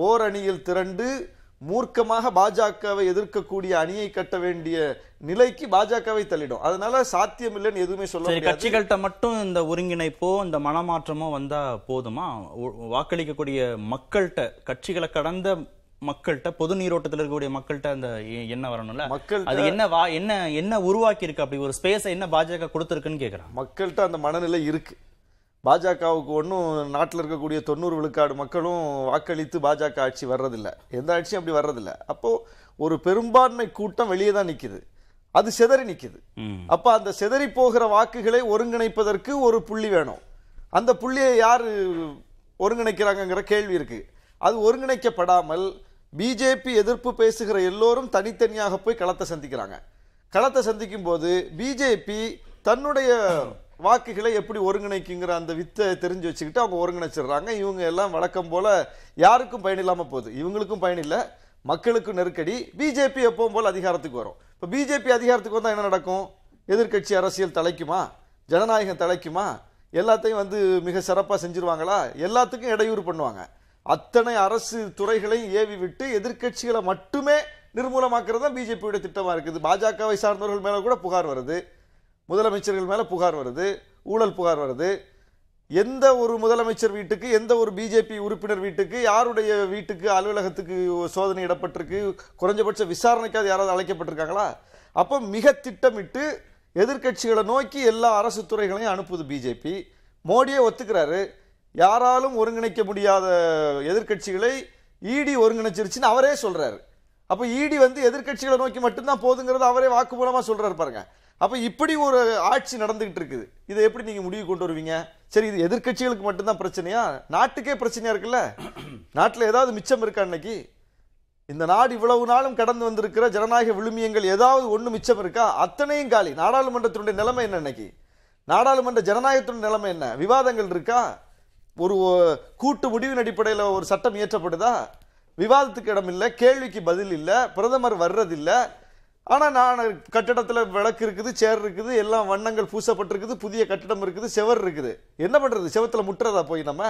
ஓர் அணியில் திரண்டு மூர்க்கமாக பாஜகவை எதிர்க்கக்கூடிய அணியை கட்ட வேண்டிய நிலைக்கு பாஜகவை தள்ளிடும். அதனால சாத்தியம் இல்லைன்னு எதுவுமே சொல்ல முடியாது. கட்சிகள்கிட்ட மட்டும் இந்த ஒருங்கிணைப்போ இந்த மனமாற்றமோ வந்தா போதுமா? வாக்களிக்கக்கூடிய மக்கள்கிட்ட கட்சிகளை கடந்த மக்கள்கிட்ட பொது நீரோட்டத்தில் இருக்கக்கூடிய மக்கள்கிட்ட அந்த என்ன வரணும்ல? மக்கள்கிட்ட- அது என்ன வா என்ன என்ன உருவாக்கி இருக்கு அப்படி? ஒரு ஸ்பேஸை என்ன பாஜக கொடுத்துருக்குன்னு கேக்குறாங்க. மக்கள்கிட்ட அந்த மனநிலை இருக்கு. பாஜகவுக்கு ஒன்றும் நாட்டில் இருக்கக்கூடிய தொண்ணூறு விழுக்காடு மக்களும் வாக்களித்து பாஜக ஆட்சி வர்றதில்ல. எந்த ஆட்சியும் அப்படி வர்றதில்ல. அப்போ ஒரு பெரும்பான்மை கூட்டம் வெளியே தான் நிக்குது. அது சிதறி நிக்குது. ம். அப்ப அந்த சிதறி போகிற வாக்குகளை ஒருங்கிணைப்பதற்கு ஒரு புள்ளி வேணும். அந்த புள்ளியை யாரு ஒருங்கிணைக்கிறாங்கங்கிற கேள்வி இருக்கு. அது ஒருங்கிணைக்கப்படாமல் பிஜேபி எதிர்ப்பு பேசுகிற எல்லோரும் தனித்தனியாக போய் களத்தை சந்திக்கிறாங்க. களத்தை சந்திக்கும் போது பிஜேபி தன்னுடைய வாக்குகளை எப்படி ஒருங்கிணைக்குங்கிற அந்த வித்தை தெரிஞ்சு வச்சுக்கிட்டு அவங்க ஒருங்கிணைச்சிடுறாங்க. இவங்க எல்லாம் வழக்கம் போல யாருக்கும் பயனில்லாமல் போகுது. இவங்களுக்கும் பயனில்லை மக்களுக்கும் நெருக்கடி. பிஜேபி எப்பவும் போல் அதிகாரத்துக்கு வரும். இப்போ பிஜேபி அதிகாரத்துக்கு வந்தால் என்ன நடக்கும்? எதிர்க்கட்சி அரசியல் தலைக்குமா? ஜனநாயகம் தலைக்குமா? எல்லாத்தையும் வந்து மிக சிறப்பாக செஞ்சுருவாங்களா? எல்லாத்துக்கும் இடையூறு பண்ணுவாங்க. அத்தனை அரசு துறைகளையும் ஏவி விட்டு எதிர்க்கட்சிகளை மட்டுமே நிர்மூலமாக்குறது தான் பிஜேபியோட திட்டமா இருக்குது. பாஜகவை சார்ந்தவர்கள் மேல கூட புகார் வருது. முதலமைச்சர்கள் மேல புகார் வருது. ஊழல் புகார் வருது. எந்த ஒரு முதலமைச்சர் வீட்டுக்கு எந்த ஒரு பிஜேபி உறுப்பினர் வீட்டுக்கு யாருடைய வீட்டுக்கு அலுவலகத்துக்கு சோதனை இடப்பட்டிருக்கு குறைஞ்சபட்ச விசாரணைக்காவது யாராவது அழைக்கப்பட்டிருக்காங்களா? அப்போ மிக திட்டமிட்டு எதிர்க்கட்சிகளை நோக்கி எல்லா அரசு துறைகளையும் அனுப்புது பிஜேபி. மோடியே ஒத்துக்கிறாரு. யாராலும் ஒருங்கிணைக்க முடியாத எதிர்க்கட்சிகளை ஈடி ஒருங்கிணைச்சிருச்சுன்னு அவரே சொல்றாரு. அப்போ ஈடி வந்து எதிர்க்கட்சிகளை நோக்கி மட்டும்தான் போதுங்கிறது அவரே வாக்குமூலமாக சொல்றாரு பாருங்க. அப்போ இப்படி ஒரு ஆட்சி நடந்துகிட்டு இருக்குது. இதை எப்படி நீங்க முடிவு கொண்டு வருவீங்க? சரி இது எதிர்க்கட்சிகளுக்கு மட்டும்தான் பிரச்சனையா? நாட்டுக்கே பிரச்சனையா இருக்குல்ல? நாட்டில் ஏதாவது மிச்சம் இருக்கா இன்னைக்கு இந்த நாடு இவ்வளவு நாளும் கடந்து வந்திருக்கிற ஜனநாயக விழுமியங்கள் ஏதாவது ஒன்று மிச்சம் இருக்கா? அத்தனையும் காலி. நாடாளுமன்றத்தினுடைய நிலைமை என்ன இன்னைக்கு நாடாளுமன்ற ஜனநாயகத்தினுடைய நிலைமை என்ன? விவாதங்கள் இருக்கா? ஒரு கூட்டு முடிவின் அடிப்படையில் ஒரு சட்டம் இயற்றப்படுதா? விவாதத்துக்கு இடம் இல்லை கேள்விக்கு பதில் இல்லை பிரதமர் வர்றதில்லை. ஆனால் நான் கட்டிடத்தில் விளக்கு இருக்குது சேர் இருக்குது எல்லாம் வண்ணங்கள் பூசப்பட்டிருக்குது புதிய கட்டிடம் இருக்குது செவர் இருக்குது. என்ன பண்ணுறது செவத்தில் முட்டுறதா போய் நம்ம?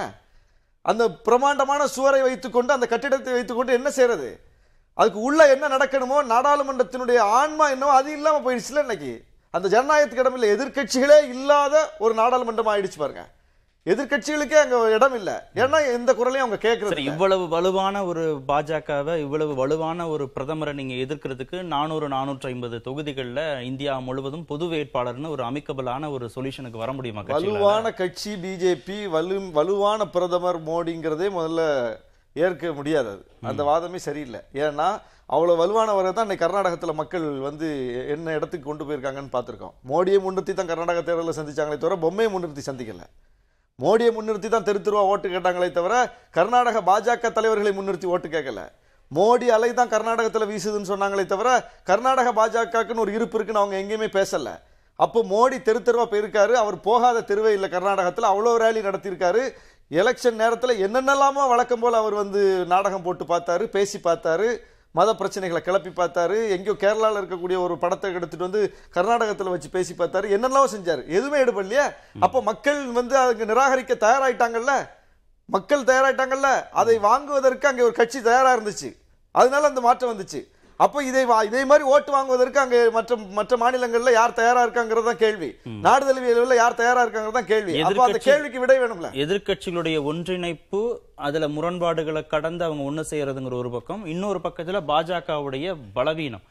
அந்த பிரமாண்டமான சுவரை வைத்துக்கொண்டு அந்த கட்டிடத்தை வைத்துக்கொண்டு என்ன செய்கிறது அதுக்கு உள்ள என்ன நடக்கணுமோ நாடாளுமன்றத்தினுடைய ஆன்மா என்னவோ அது இல்லாமல் போயிடுச்சுல இன்னைக்கு. அந்த ஜனநாயகத்துக்கு இடமில்லை எதிர்கட்சிகளே எதிர்க்கட்சிகளே இல்லாத ஒரு நாடாளுமன்றம் ஆயிடுச்சு பாருங்கள் எதிர்க்கட்சிகளுக்கே அங்க இடம் இல்லை. ஏன்னா எந்த குரலையும் அவங்க கேட்கறது. இவ்வளவு வலுவான ஒரு பாஜகவை இவ்வளவு வலுவான ஒரு பிரதமரை நீங்க எதிர்க்கிறதுக்கு நானூறு நானூற்றி ஐம்பது தொகுதிகள்ல இந்தியா முழுவதும் பொது வேட்பாளர்னு ஒரு அமிக்கபிளான ஒரு சொல்யூஷனுக்கு வர முடியுமா? வலுவான கட்சி பிஜேபி வலு வலுவான பிரதமர் மோடிங்கிறதே முதல்ல ஏற்க முடியாது அது. அந்த வாதமே சரியில்லை. ஏன்னா அவ்வளவு வலுவானவரை தான் இன்னைக்கு கர்நாடகத்துல மக்கள் வந்து என்ன இடத்துக்கு கொண்டு போயிருக்காங்கன்னு பார்த்திருக்கோம். மோடியை முன்னிறுத்தி தான் கர்நாடக தேர்தலில் சந்திச்சாங்களே தவிர பொம்மையை முன்னிறுத்தி சந்திக்கல. மோடியை முன்னிறுத்தி தான் தெரு தெருவா ஓட்டு கேட்டாங்களே தவிர கர்நாடக பாஜக தலைவர்களை முன்னிறுத்தி ஓட்டு கேட்கல. மோடி அலை தான் கர்நாடகத்தில் வீசுதுன்னு சொன்னாங்களே தவிர கர்நாடக பாஜகக்குன்னு ஒரு இருப்பு இருக்குன்னு அவங்க எங்கேயுமே பேசலை. அப்போ மோடி தெரு தெருவாக போயிருக்காரு அவர் போகாத தெருவே இல்லை கர்நாடகத்தில் அவ்வளோ ரேலி நடத்தியிருக்காரு. எலெக்ஷன் நேரத்தில் என்னென்னலாமோ வழக்கம் போல் அவர் வந்து நாடகம் போட்டு பார்த்தாரு பேசி பார்த்தாரு. மத பிரச்சனைகளை கிளப்பி பார்த்தாரு. எங்கேயோ கேரளாவில் இருக்கக்கூடிய ஒரு படத்தை எடுத்துட்டு வந்து கர்நாடகத்தில் வச்சு பேசி பார்த்தாரு. என்னெல்லாம் செஞ்சாரு. எதுவுமே எடுபடலையே. அப்போ மக்கள் வந்து அதுக்கு நிராகரிக்க தயாராயிட்டாங்கல்ல? மக்கள் தயாராயிட்டாங்கல்ல? அதை வாங்குவதற்கு அங்கே ஒரு கட்சி தயாரா இருந்துச்சு. அதனால அந்த மாற்றம் வந்துச்சு. அப்போ இதை வா- இதே மாதிரி ஓட்டு வாங்குவதற்கு அங்கே மற்ற மற்ற மாநிலங்கள்ல யார் தயாரா இருக்காங்கிறது தான் கேள்வி. நாடு தழுவிய அளவில் யார் தயாரா இருக்காங்கிறது தான் கேள்வி. அப்போ அந்த கேள்விக்கு விடை வேணும்ல. எதிர்க்கட்சிகளுடைய ஒன்றிணைப்பு அதுல முரண்பாடுகளை கடந்து அவங்க ஒண்ணு செய்யறதுங்கிற ஒரு பக்கம். இன்னொரு பக்கத்துல பாஜகவுடைய பலவீனம்.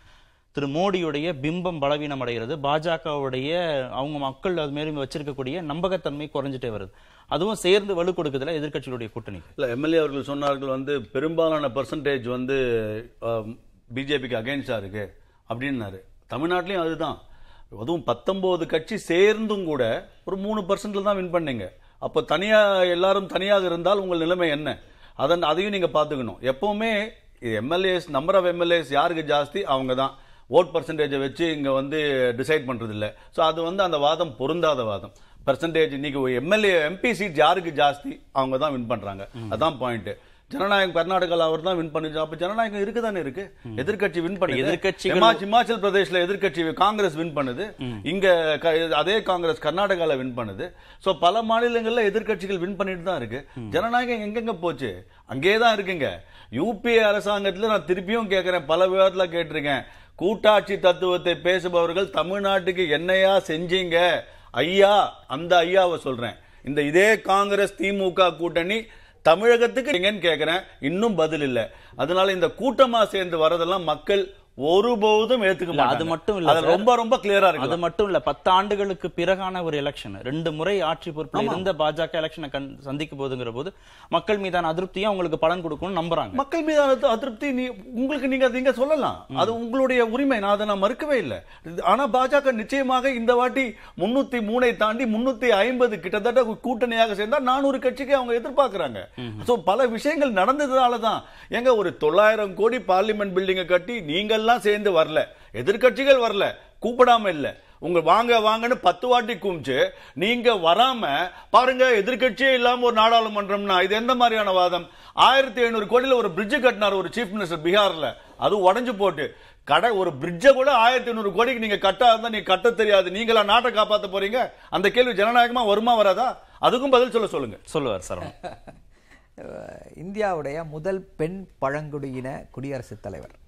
திரு மோடியுடைய பிம்பம் பலவீனம் அடைகிறது. பாஜகவுடைய அவங்க மக்கள் அது மேலும் வச்சிருக்கக்கூடிய நம்பகத்தன்மை குறைஞ்சிட்டே வருது. அதுவும் சேர்ந்து வலு கொடுக்குதுல எதிர்க்கட்சிகளுடைய கூட்டணிக்கு. இல்லை எம்எல்ஏ அவர்கள் சொன்னார்கள் வந்து பெரும்பாலான பர்சன்டேஜ் வந்து பிஜேபிக்கு அகைன்ஸ்டாக இருக்கு. அப்படின்னாரு. தமிழ்நாட்டிலையும் அதுதான். அதுவும் பத்தொம்போது கட்சி சேர்ந்தும் கூட ஒரு மூணு பர்சன்ட்ல தான் வின் பண்ணீங்க. அப்போ தனியாக எல்லாரும் தனியாக இருந்தால் உங்கள் நிலைமை என்ன? அதன் அதையும் நீங்கள் பார்த்துக்கணும். எப்பவுமே எம்எல்ஏஸ் நம்பர் ஆஃப் எம்எல்ஏஸ் யாருக்கு ஜாஸ்தி? அவங்க தான் ஓட் பர்சன்டேஜை வச்சு இங்கே வந்து டிசைட் பண்ணுறது இல்லை ஸோ அது வந்து அந்த வாதம் பொருந்தாத வாதம். பர்சன்டேஜ் இன்னைக்கு எம்எல்ஏ எம்பி சீட் யாருக்கு ஜாஸ்தி? அவங்க தான் வின் பண்றாங்க அதான் பாயிண்ட் ஜனநாயகம் கர்நாடகால அவர் தான் வின் பண்ணுச்சு அப்ப ஜனநாயகம் இருக்கு? தானே இருக்கு எதிர்க்கட்சி வின் பண்ணுது. எதிர்க்கட்சிகள் ஹிமா- ஹிமாச்சல் பிரதேஷ்ல எதிர்க்கட்சி காங்கிரஸ் வின் பண்ணுது. இங்க அதே காங்கிரஸ் கர்நாடகால வின் பண்ணுது. சோ பல மாநிலங்கள்ல எதிர்க்கட்சிகள் வின் பண்ணிட்டு தான் இருக்கு. ஜனநாயகம் எங்கெங்க போச்சு? அங்கேயே தான் இருக்குங்க. யூபிஏ அரசாங்கத்துல நான் திருப்பியும் கேட்கிறேன் பல விவாதத்துல கேட்டிருக்கேன். கூட்டாட்சி தத்துவத்தை பேசுபவர்கள் தமிழ்நாட்டுக்கு என்னையா செஞ்சீங்க? ஐயா அந்த ஐயாவை சொல்றேன். இந்த இதே காங்கிரஸ் திமுக கூட்டணி தமிழகத்துக்கு எங்கன்னு கேட்குறேன் இன்னும் பதில் இல்ல. அதனால இந்த கூட்டமா சேர்ந்து வரதெல்லாம் மக்கள் ஒருபோதும் ஏத்துக்க அது மட்டும் இல்ல அது. ரொம்ப ரொம்ப கிளியரா அது இருக்கு மட்டும் இல்ல பத்து ஆண்டுகளுக்கு பிறகான ஒரு எலெக்ஷன் ரெண்டு முறை ஆட்சி பொறுப்புல இருந்த பாஜக எலெக்ஷனை சந்திக்க போதுங்கிற போது மக்கள் மீதான அதிருப்தியும் அவங்களுக்கு பலன் கொடுக்கும்னு நம்புறாங்க. மக்கள் மீதான அதி- அதிருப்தி நீ உங்களுக்கு நீங்க நீங்க சொல்லலாம். அது உங்களுடைய உரிமை. நான் அதை நான் மறுக்கவே இல்லை. ஆனா பாஜக நிச்சயமாக இந்த வாட்டி முன்னூத்தி மூணை தாண்டி முன்னூத்தி ஐம்பது கிட்டத்தட்ட கூட்டணியாக சேர்ந்தா நானூறு கட்சிக்கு அவங்க எதிர்பார்க்கறாங்க. சோ பல விஷயங்கள் நடந்ததுனால தான் எங்க ஒரு தொள்ளாயிரம் கோடி பார்லிமெண்ட் பில்டிங்கை கட்டி நீங்கெல்லாம் சேர்ந்து வரல. எதிர்க்கட்சிகள் வரல. கூப்பிடாம இல்ல. உங்க வாங்க வாங்கன்னு பத்து வாட்டி குமிச்சு நீங்க வராம பாருங்க எதிர்க்கட்சியே இல்லாம ஒரு நாடாளுமன்றம்னா இது எந்த மாதிரியான வாதம்? ஆயிரத்தி ஐநூறு கோடியில ஒரு பிரிட்ஜ் கட்டினார் ஒரு சீஃப் மினிஸ்டர் பீகார்ல. அது உடைஞ்சு போட்டு. கடை ஒரு பிரிட்ஜை கூட ஆயிரத்தி ஐநூறு கோடிக்கு நீங்க கட்டா இருந்தா நீங்க கட்ட தெரியாது. நீங்களா நாட்டை காப்பாத்த போறீங்க? அந்த கேள்வி ஜனநாயகமா வருமா வராதா? அதுக்கும் பதில் சொல்ல சொல்லுங்க. சொல்லுவார் சரவணன். இந்தியாவுடைய முதல் பெண் பழங்குடியின குடியரசுத் தலைவர்.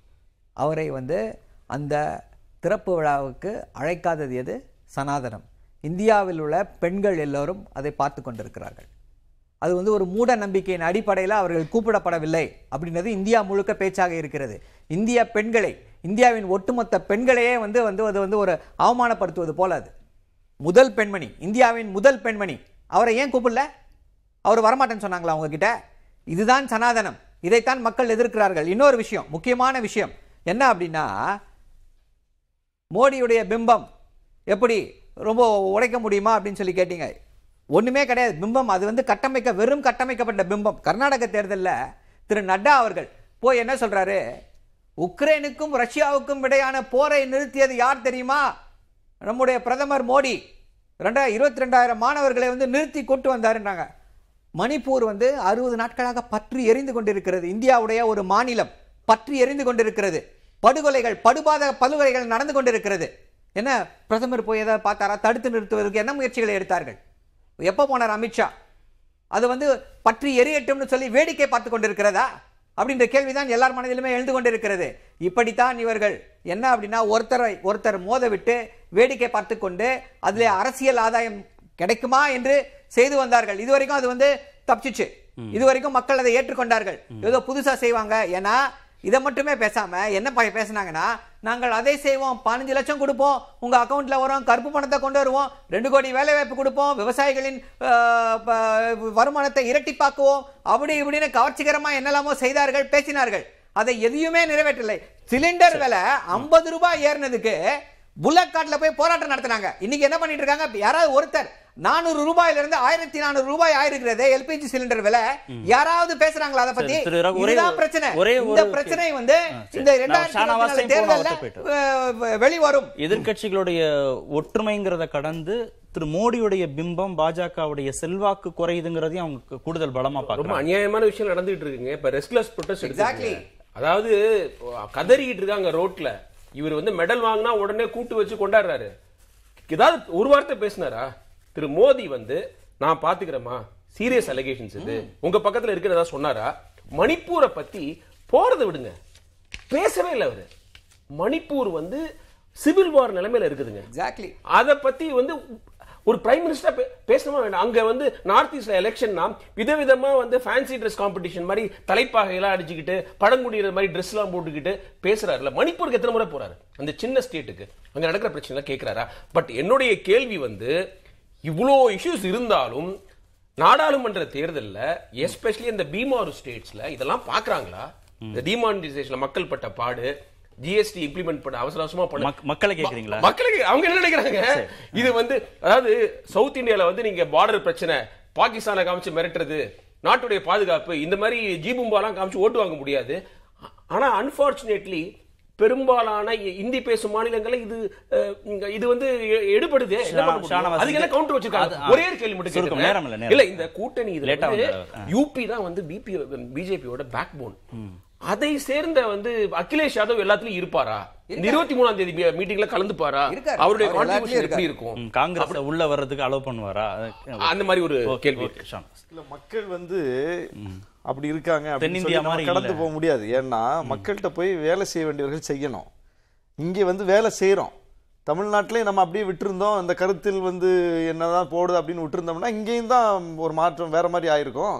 அவரை வந்து அந்த திறப்பு விழாவுக்கு அழைக்காதது எது? சனாதனம். இந்தியாவில் உள்ள பெண்கள் எல்லோரும் அதை பார்த்து கொண்டிருக்கிறார்கள். அது வந்து ஒரு மூட நம்பிக்கையின் அடிப்படையில் அவர்கள் கூப்பிடப்படவில்லை அப்படின்றது இந்தியா முழுக்க பேச்சாக இருக்கிறது. இந்திய பெண்களை இந்தியாவின் ஒட்டுமொத்த பெண்களையே வந்து வந்து அது வந்து ஒரு அவமானப்படுத்துவது போல அது. முதல் பெண்மணி இந்தியாவின் முதல் பெண்மணி. அவரை ஏன் கூப்பிடல? அவர் வரமாட்டேன்னு சொன்னாங்களா உங்ககிட்ட? இதுதான் சனாதனம். இதைத்தான் மக்கள் எதிர்க்கிறார்கள். இன்னொரு விஷயம் முக்கியமான விஷயம். என்ன அப்படின்னா மோடியுடைய பிம்பம் எப்படி ரொம்ப உடைக்க முடியுமா அப்படின்னு சொல்லி கேட்டீங்க. ஒன்றுமே கிடையாது. பிம்பம் அது வந்து கட்டமைக்க வெறும் கட்டமைக்கப்பட்ட பிம்பம். கர்நாடக தேர்தலில் திரு நட்டா அவர்கள் போய் என்ன சொல்கிறாரு உக்ரைனுக்கும் ரஷ்யாவுக்கும் இடையான போரை நிறுத்தியது யார் தெரியுமா? நம்முடைய பிரதமர் மோடி. ரெண்டாயிரம் இருபத்தி ரெண்டாயிரம் மாணவர்களை வந்து நிறுத்தி கொண்டு வந்தாருன்றாங்க மணிப்பூர் வந்து அறுபது நாட்களாக பற்றி எரிந்து கொண்டிருக்கிறது. இந்தியாவுடைய ஒரு மாநிலம். பற்றி எரிந்து கொண்டிருக்கிறது. படுகொலைகள் படுபாத படுகொலைகள் நடந்து கொண்டிருக்கிறது. என்ன? பிரதமர் போய் ஏதாவது பார்த்தாரா? தடுத்து நிறுத்துவதற்கு என்ன முயற்சிகளை எடுத்தார்கள்? எப்போ போனார் அமித்ஷா? அது வந்து பற்றி எரியட்டும்னு சொல்லி வேடிக்கை பார்த்து கொண்டிருக்கிறதா? அப்படின்ற கேள்விதான் எல்லார் மனதிலுமே எழுந்து கொண்டிருக்கிறது. இப்படித்தான் இவர்கள் என்ன அப்படின்னா ஒருத்தரை ஒருத்தர் மோத விட்டு வேடிக்கை பார்த்து கொண்டு அதிலே அரசியல் ஆதாயம் கிடைக்குமா என்று செய்து வந்தார்கள். இதுவரைக்கும் அது வந்து தப்பிச்சுச்சு. இதுவரைக்கும் மக்கள் அதை ஏற்றுக்கொண்டார்கள். ஏதோ புதுசா செய்வாங்க. ஏன்னா இதை மட்டுமே பேசாம என்ன பேசுனாங்கன்னா நாங்கள் அதை செய்வோம். பதினஞ்சு லட்சம் கொடுப்போம். உங்க அக்கவுண்ட்ல வரும். கருப்பு பணத்தை கொண்டு வருவோம். ரெண்டு கோடி வேலை வாய்ப்பு கொடுப்போம். விவசாயிகளின் வருமானத்தை இரட்டிப்பாக்குவோம். அப்படி இப்படின்னு கவர்ச்சிகரமா என்னெல்லாமோ செய்தார்கள் பேசினார்கள். அதை எதையுமே நிறைவேற்றலை. சிலிண்டர் விலை ஐம்பது ரூபாய் ஏறினதுக்கு புல்லட் காட்ல போய் போராட்டம் நடத்தினாங்க. இன்னைக்கு என்ன பண்ணிட்டு இருக்காங்க? யாராவது ஒருத்தர் நானூறு ரூபாயில இருந்து ஆயிரத்தி நானூறு ரூபாய் ஆயிருக்கிறது எல்பிஜி சிலிண்டர் விலை. யாராவது பேசுறாங்களா அதை பத்தி? இதுதான் பிரச்சனை. ஒரே இந்த பிரச்சனை. வந்து. இந்த இரண்டாயிரத்தி தேர்தல்ல வெளிவரும். எதிர்க்கட்சிகளுடைய ஒற்றுமைங்கிறத கடந்து திரு மோடியுடைய பிம்பம் பாஜகவுடைய செல்வாக்கு குறையுதுங்கிறதையும் அவங்க கூடுதல் பலமா ரொம்ப பாக்குறாங்க அநியாயமான விஷயம் நடந்துட்டு இருக்குங்க. இப்ப ரெஸ்ட்லெஸ் Exactly. அதாவது கதறிக்கிட்டு இருக்காங்க ரோட்ல இவர் வந்து மெடல் வாங்கினா உடனே கூட்டு வச்சு கொண்டாடுறாரு. ஏதாவது ஒரு வார்த்தை பேசினாரா? திரு மோடி வந்து நான் பாத்துக்கிறேமா சீரியஸ் அலிகேஷன்ஸ் இது. உங்க பக்கத்துல இருக்கிறதா சொன்னாரா? மணிப்பூரை பத்தி போறதை விடுங்க. பேசவே இல்லை அவரு. மணிப்பூர் வந்து சிவில் வார் நிலைமையில இருக்குதுங்க. எக்ஸாக்ட்லி அத பத்தி வந்து ஒரு பிரைம் மினிஸ்டர் பேசணுமா வேண்டாம். அங்க வந்து நார்த் ஈஸ்ட்ல எலெக்ஷன்னா விதவிதமா வந்து ஃபேன்சி ட்ரெஸ் காம்படிஷன் மாதிரி தலைப்பாகையெல்லாம் அடிச்சுக்கிட்டு பழங்குடியிற மாதிரி ட்ரெஸ் எல்லாம் போட்டுக்கிட்டு பேசுறாருல மணிப்பூருக்கு எத்தனை முறை போறாரு? அந்த சின்ன ஸ்டேட்டுக்கு அங்க நடக்கிற பிரச்சனை கேட்கிறாரா பட் என்னுடைய கேள்வி வந்து இவ்வளோ இஷ்யூஸ் இருந்தாலும் நாடாளுமன்ற தேர்தல்ல எஸ்பெஷலி இந்த பீமாரு ஸ்டேட்ஸ்ல இதெல்லாம் பாக்குறாங்களா? இந்த டிமானிட்டைசேஷன்ல மக்கள் பட்ட பாடு ஜிஎஸ்டி இம்ப்ளிமெண்ட் பண்ண அவசர அவசரமா பண்ண மக்- மக்களை கேக்குறீங்களா? மக்களுக்கு அவங்க என்ன நினைக்கிறாங்க இது வந்து அதாவது சவுத் இந்தியால வந்து நீங்க பார்டர் பிரச்சனை பாகிஸ்தானை காமிச்சு மிரட்டுறது நாட்டுடைய பாதுகாப்பு இந்த மாதிரி ஜீபும்பாலாம் காமிச்சு ஓட்டு வாங்க முடியாது ஆனா அன்பார்ச்சுனேட்லி பெரும்பாலான இந்தி பேசும் மாநிலங்கள்ல இது இது வந்து எடுபடுது அதுக்கு என்ன கவுண்டர் வச்சிருக்காங்க. ஒரே கேள்வி மட்டும். நேரம் இல்ல. இந்த கூட்டணி இதுல. யூபி தான் வந்து பிபி பிஜேபியோட பேக் போன் அதை சேர்ந்த வந்து அகிலேஷ் யாதவ் எல்லாத்துலயும் இருப்பாரா? இருபத்தி மூணாம் தேதி மீட்டிங்ல கலந்துப்பாரா? இருக்காரு. அவருடைய கான்ட்ரிபியூஷன் எப்படி. இருக்கும்? காங்கிரஸ் உள்ள வர்றதுக்கு அலோவ் பண்ணுவாரா? அந்த மாதிரி ஒரு ஓகே, கேள்வி. மக்கள் வந்து அப்படி இருக்காங்க தென்னிந்தியா மாதிரி கடந்து. போக முடியாது. ஏன்னா மக்கள்கிட்ட போய் வேலை செய்ய வேண்டியவர்கள் செய்யணும். இங்கே வந்து வேலை செய்கிறோம் தமிழ்நாட்டிலே நம்ம அப்படியே விட்டுருந்தோம். அந்த கருத்தில் வந்து என்னதான் போடுது அப்படின்னு விட்டுருந்தோம்னா இங்கேயும் தான் ஒரு மாற்றம் வேற மாதிரி ஆயிருக்கும்.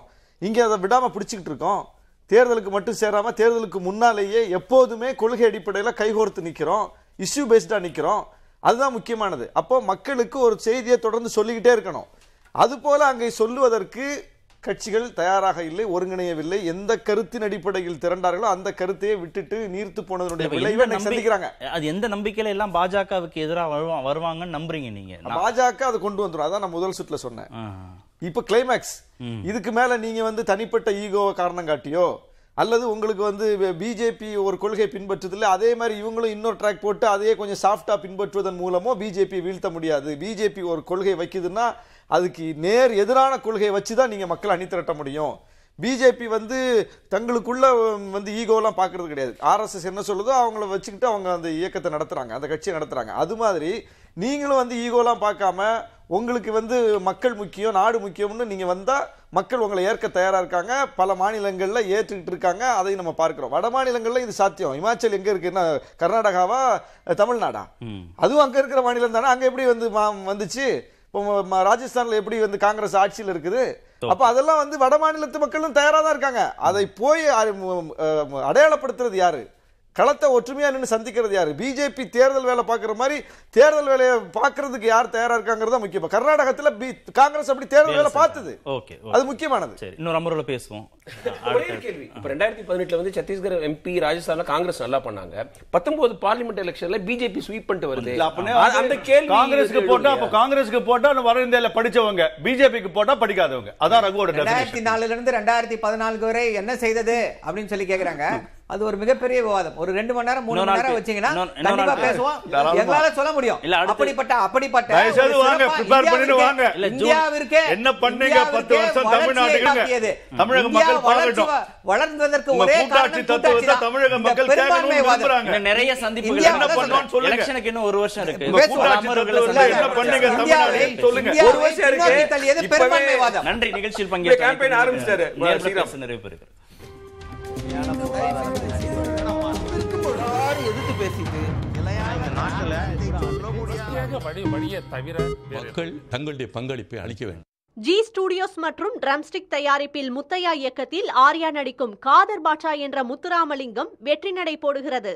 இங்கே அதை விடாம பிடிச்சிக்கிட்டு இருக்கோம். தேர்தலுக்கு மட்டும் சேராம தேர்தலுக்கு முன்னாலேயே எப்போதுமே கொள்கை அடிப்படையில் கைகோர்த்து நிற்கிறோம் இஷ்யூ பேஸ்டாக நிற்கிறோம் அதுதான் முக்கியமானது. அப்போ மக்களுக்கு ஒரு செய்தியை தொடர்ந்து சொல்லிக்கிட்டே இருக்கணும். அதுபோல அங்கே சொல்லுவதற்கு கட்சிகள் தயாராக இல்லை ஒருங்கிணையவில்லை. எந்த கருத்தின் அடிப்படையில் திரண்டார்களோ அந்த கருத்தையே விட்டுட்டு நீர்த்து போனதனுடைய விளைவை சந்திக்கிறாங்க. அது எந்த நம்பிக்கையில எல்லாம் பாஜகவுக்கு எதிராக வருவா- வருவாங்கன்னு நம்புறீங்க நீங்க? பாஜக அதை கொண்டு வந்துரும். அதான் நான் முதல் சுற்றுல சொன்னேன். இப்ப கிளைமேக்ஸ் இதுக்கு மேல நீங்க வந்து தனிப்பட்ட ஈகோவை காரணம் காட்டியோ? அல்லது உங்களுக்கு வந்து பிஜேபி ஒரு கொள்கை பின்பற்றுதில்ல அதே மாதிரி இவங்களும் இன்னொரு ட்ராக் போட்டு அதையே கொஞ்சம் சாஃப்டா பின்பற்றுவதன் மூலமோ பிஜேபி வீழ்த்த முடியாது. பிஜேபி ஒரு கொள்கை வைக்குதுன்னா அதுக்கு நேர் எதிரான கொள்கையை வச்சு தான் நீங்க மக்களை அணிதிரட்ட முடியும். பிஜேபி வந்து தங்களுக்குள்ள வந்து ஈகோலாம் பார்க்கறது கிடையாது. ஆர்எஸ்எஸ் என்ன சொல்லுதோ அவங்கள வச்சுக்கிட்டு அவங்க அந்த இயக்கத்தை நடத்துறாங்க அந்த கட்சியை நடத்துறாங்க. அது மாதிரி நீங்களும் வந்து ஈகோலாம் பார்க்காம உங்களுக்கு வந்து மக்கள் முக்கியம் நாடு முக்கியம்னு நீங்க வந்தா மக்கள் உங்களை ஏற்க தயாரா இருக்காங்க. பல மாநிலங்கள்ல ஏற்றுக்கிட்டு இருக்காங்க. அதை நம்ம பார்க்கிறோம். வட மாநிலங்கள்ல இது சாத்தியம். இமாச்சல் எங்க இருக்குன்னா கர்நாடகாவா? தமிழ்நாடா. அதுவும் அங்க இருக்கிற மாநிலம் தானே. அங்க எப்படி வந்து வந்துச்சு? இப்போ ராஜஸ்தான்ல எப்படி வந்து காங்கிரஸ் ஆட்சியில் இருக்குது? அப்ப அதெல்லாம் வந்து வட மாநிலத்து மக்களும் தயாரா தான் இருக்காங்க. அதை போய் அடையாளப்படுத்துறது யாரு? களத்தை ஒற்றுமையா நின்று சந்திக்கிறது யாரு? பிஜேபி தேர்தல் வேலை பார்க்குற மாதிரி தேர்தல் வேலையை பார்க்கறதுக்கு யார் தயாரா இருக்காங்கிறது தான் முக்கியம். கர்நாடகத்துல பி- காங்கிரஸ் அப்படி தேர்தல் வேலை பார்த்தது. ஓகே அது முக்கியமானது. சரி இன்னொரு அமர்வுல பேசுவோம். ஒரே கேள்வி. இப்ப ரெண்டாயிரத்தி பதினெட்டுல வந்து சத்தீஸ்கர் எம்பி ராஜஸ்தான்ல காங்கிரஸ் நல்லா பண்ணாங்க. பத்தொன்பது பார்லிமெண்ட் எலெக்ஷன்ல பிஜேபி ஸ்வீப் பண்ணிட்டு வருது. அந்த- கேள்வி காங்கிரஸ்க்கு எழுது போட்டா அப்ப? காங்கிரஸ்க்கு போட்டா வட இந்தியால படிச்சவங்க பிஜேபிக்கு போட்டா படிக்காதவங்க. அதான் ரகுவோட ரெண்டாயிரத்தி நாலுல இருந்து ரெண்டாயிரத்தி பதினாலுக்கு வரை என்ன செய்தது அப்படின்னு சொல்லி கேக்குறாங்க. அது ஒரு மிகப்பெரிய விவாதம் ஒரு ரெண்டு மணி நேரம் மூணு மணி நேரம் வச்சீங்கன்னா கண்டிப்பா பேசுவோம். எங்களால சொல்ல முடியும் அப்படிப்பட்ட அப்படிப்பட்ட வாங்க, prepare பண்ணிட்டு வாங்க. இந்தியாவிற்கே என்ன பண்ணீங்க இந்தியாவிற்கே பத்து வருஷம் வளர்ச்சியை தமிழ்நாட்டுக்கு? காட்டியது. தமிழக மக்கள். வ- வளர்ந்ததற்கு ஒரே காரணம் தத்துவத்தை. தமிழக மக்கள் பெரும்பான்மை கேட்கணும்னு வாதம். விரும்புறாங்க. நிறைய சந்திப்புகள் இருக்கு. என்ன பண்ணணும்னு சொல்லுங்க. எலெக்ஷனுக்கு இன்னும் ஒரு வருஷம் இருக்கு என்ன பண்ணீங்க போறோம். இந்தியாவை தமிழ்நாடு சொல்லுங்க. ஒரு வருஷம் இருக்கு. பெரும்பான்மைவாதம் நன்றி நிகழ்ச்சியில் பங்கேற்ற ஸ்ரீராம். பேச நிறைவு பெறுகிறேன் வழி வழியை தவிர வேறு மக்கள் தங்களுடைய பங்களிப்பை அளிக்க வேண்டும். ஜி ஸ்டுடியோஸ் மற்றும் ட்ரம்ஸ்டிக் தயாரிப்பில் முத்தையா இயக்கத்தில் ஆர்யா நடிக்கும் காதர் பாட்சா என்ற முத்துராமலிங்கம் வெற்றி நடை போடுகிறது.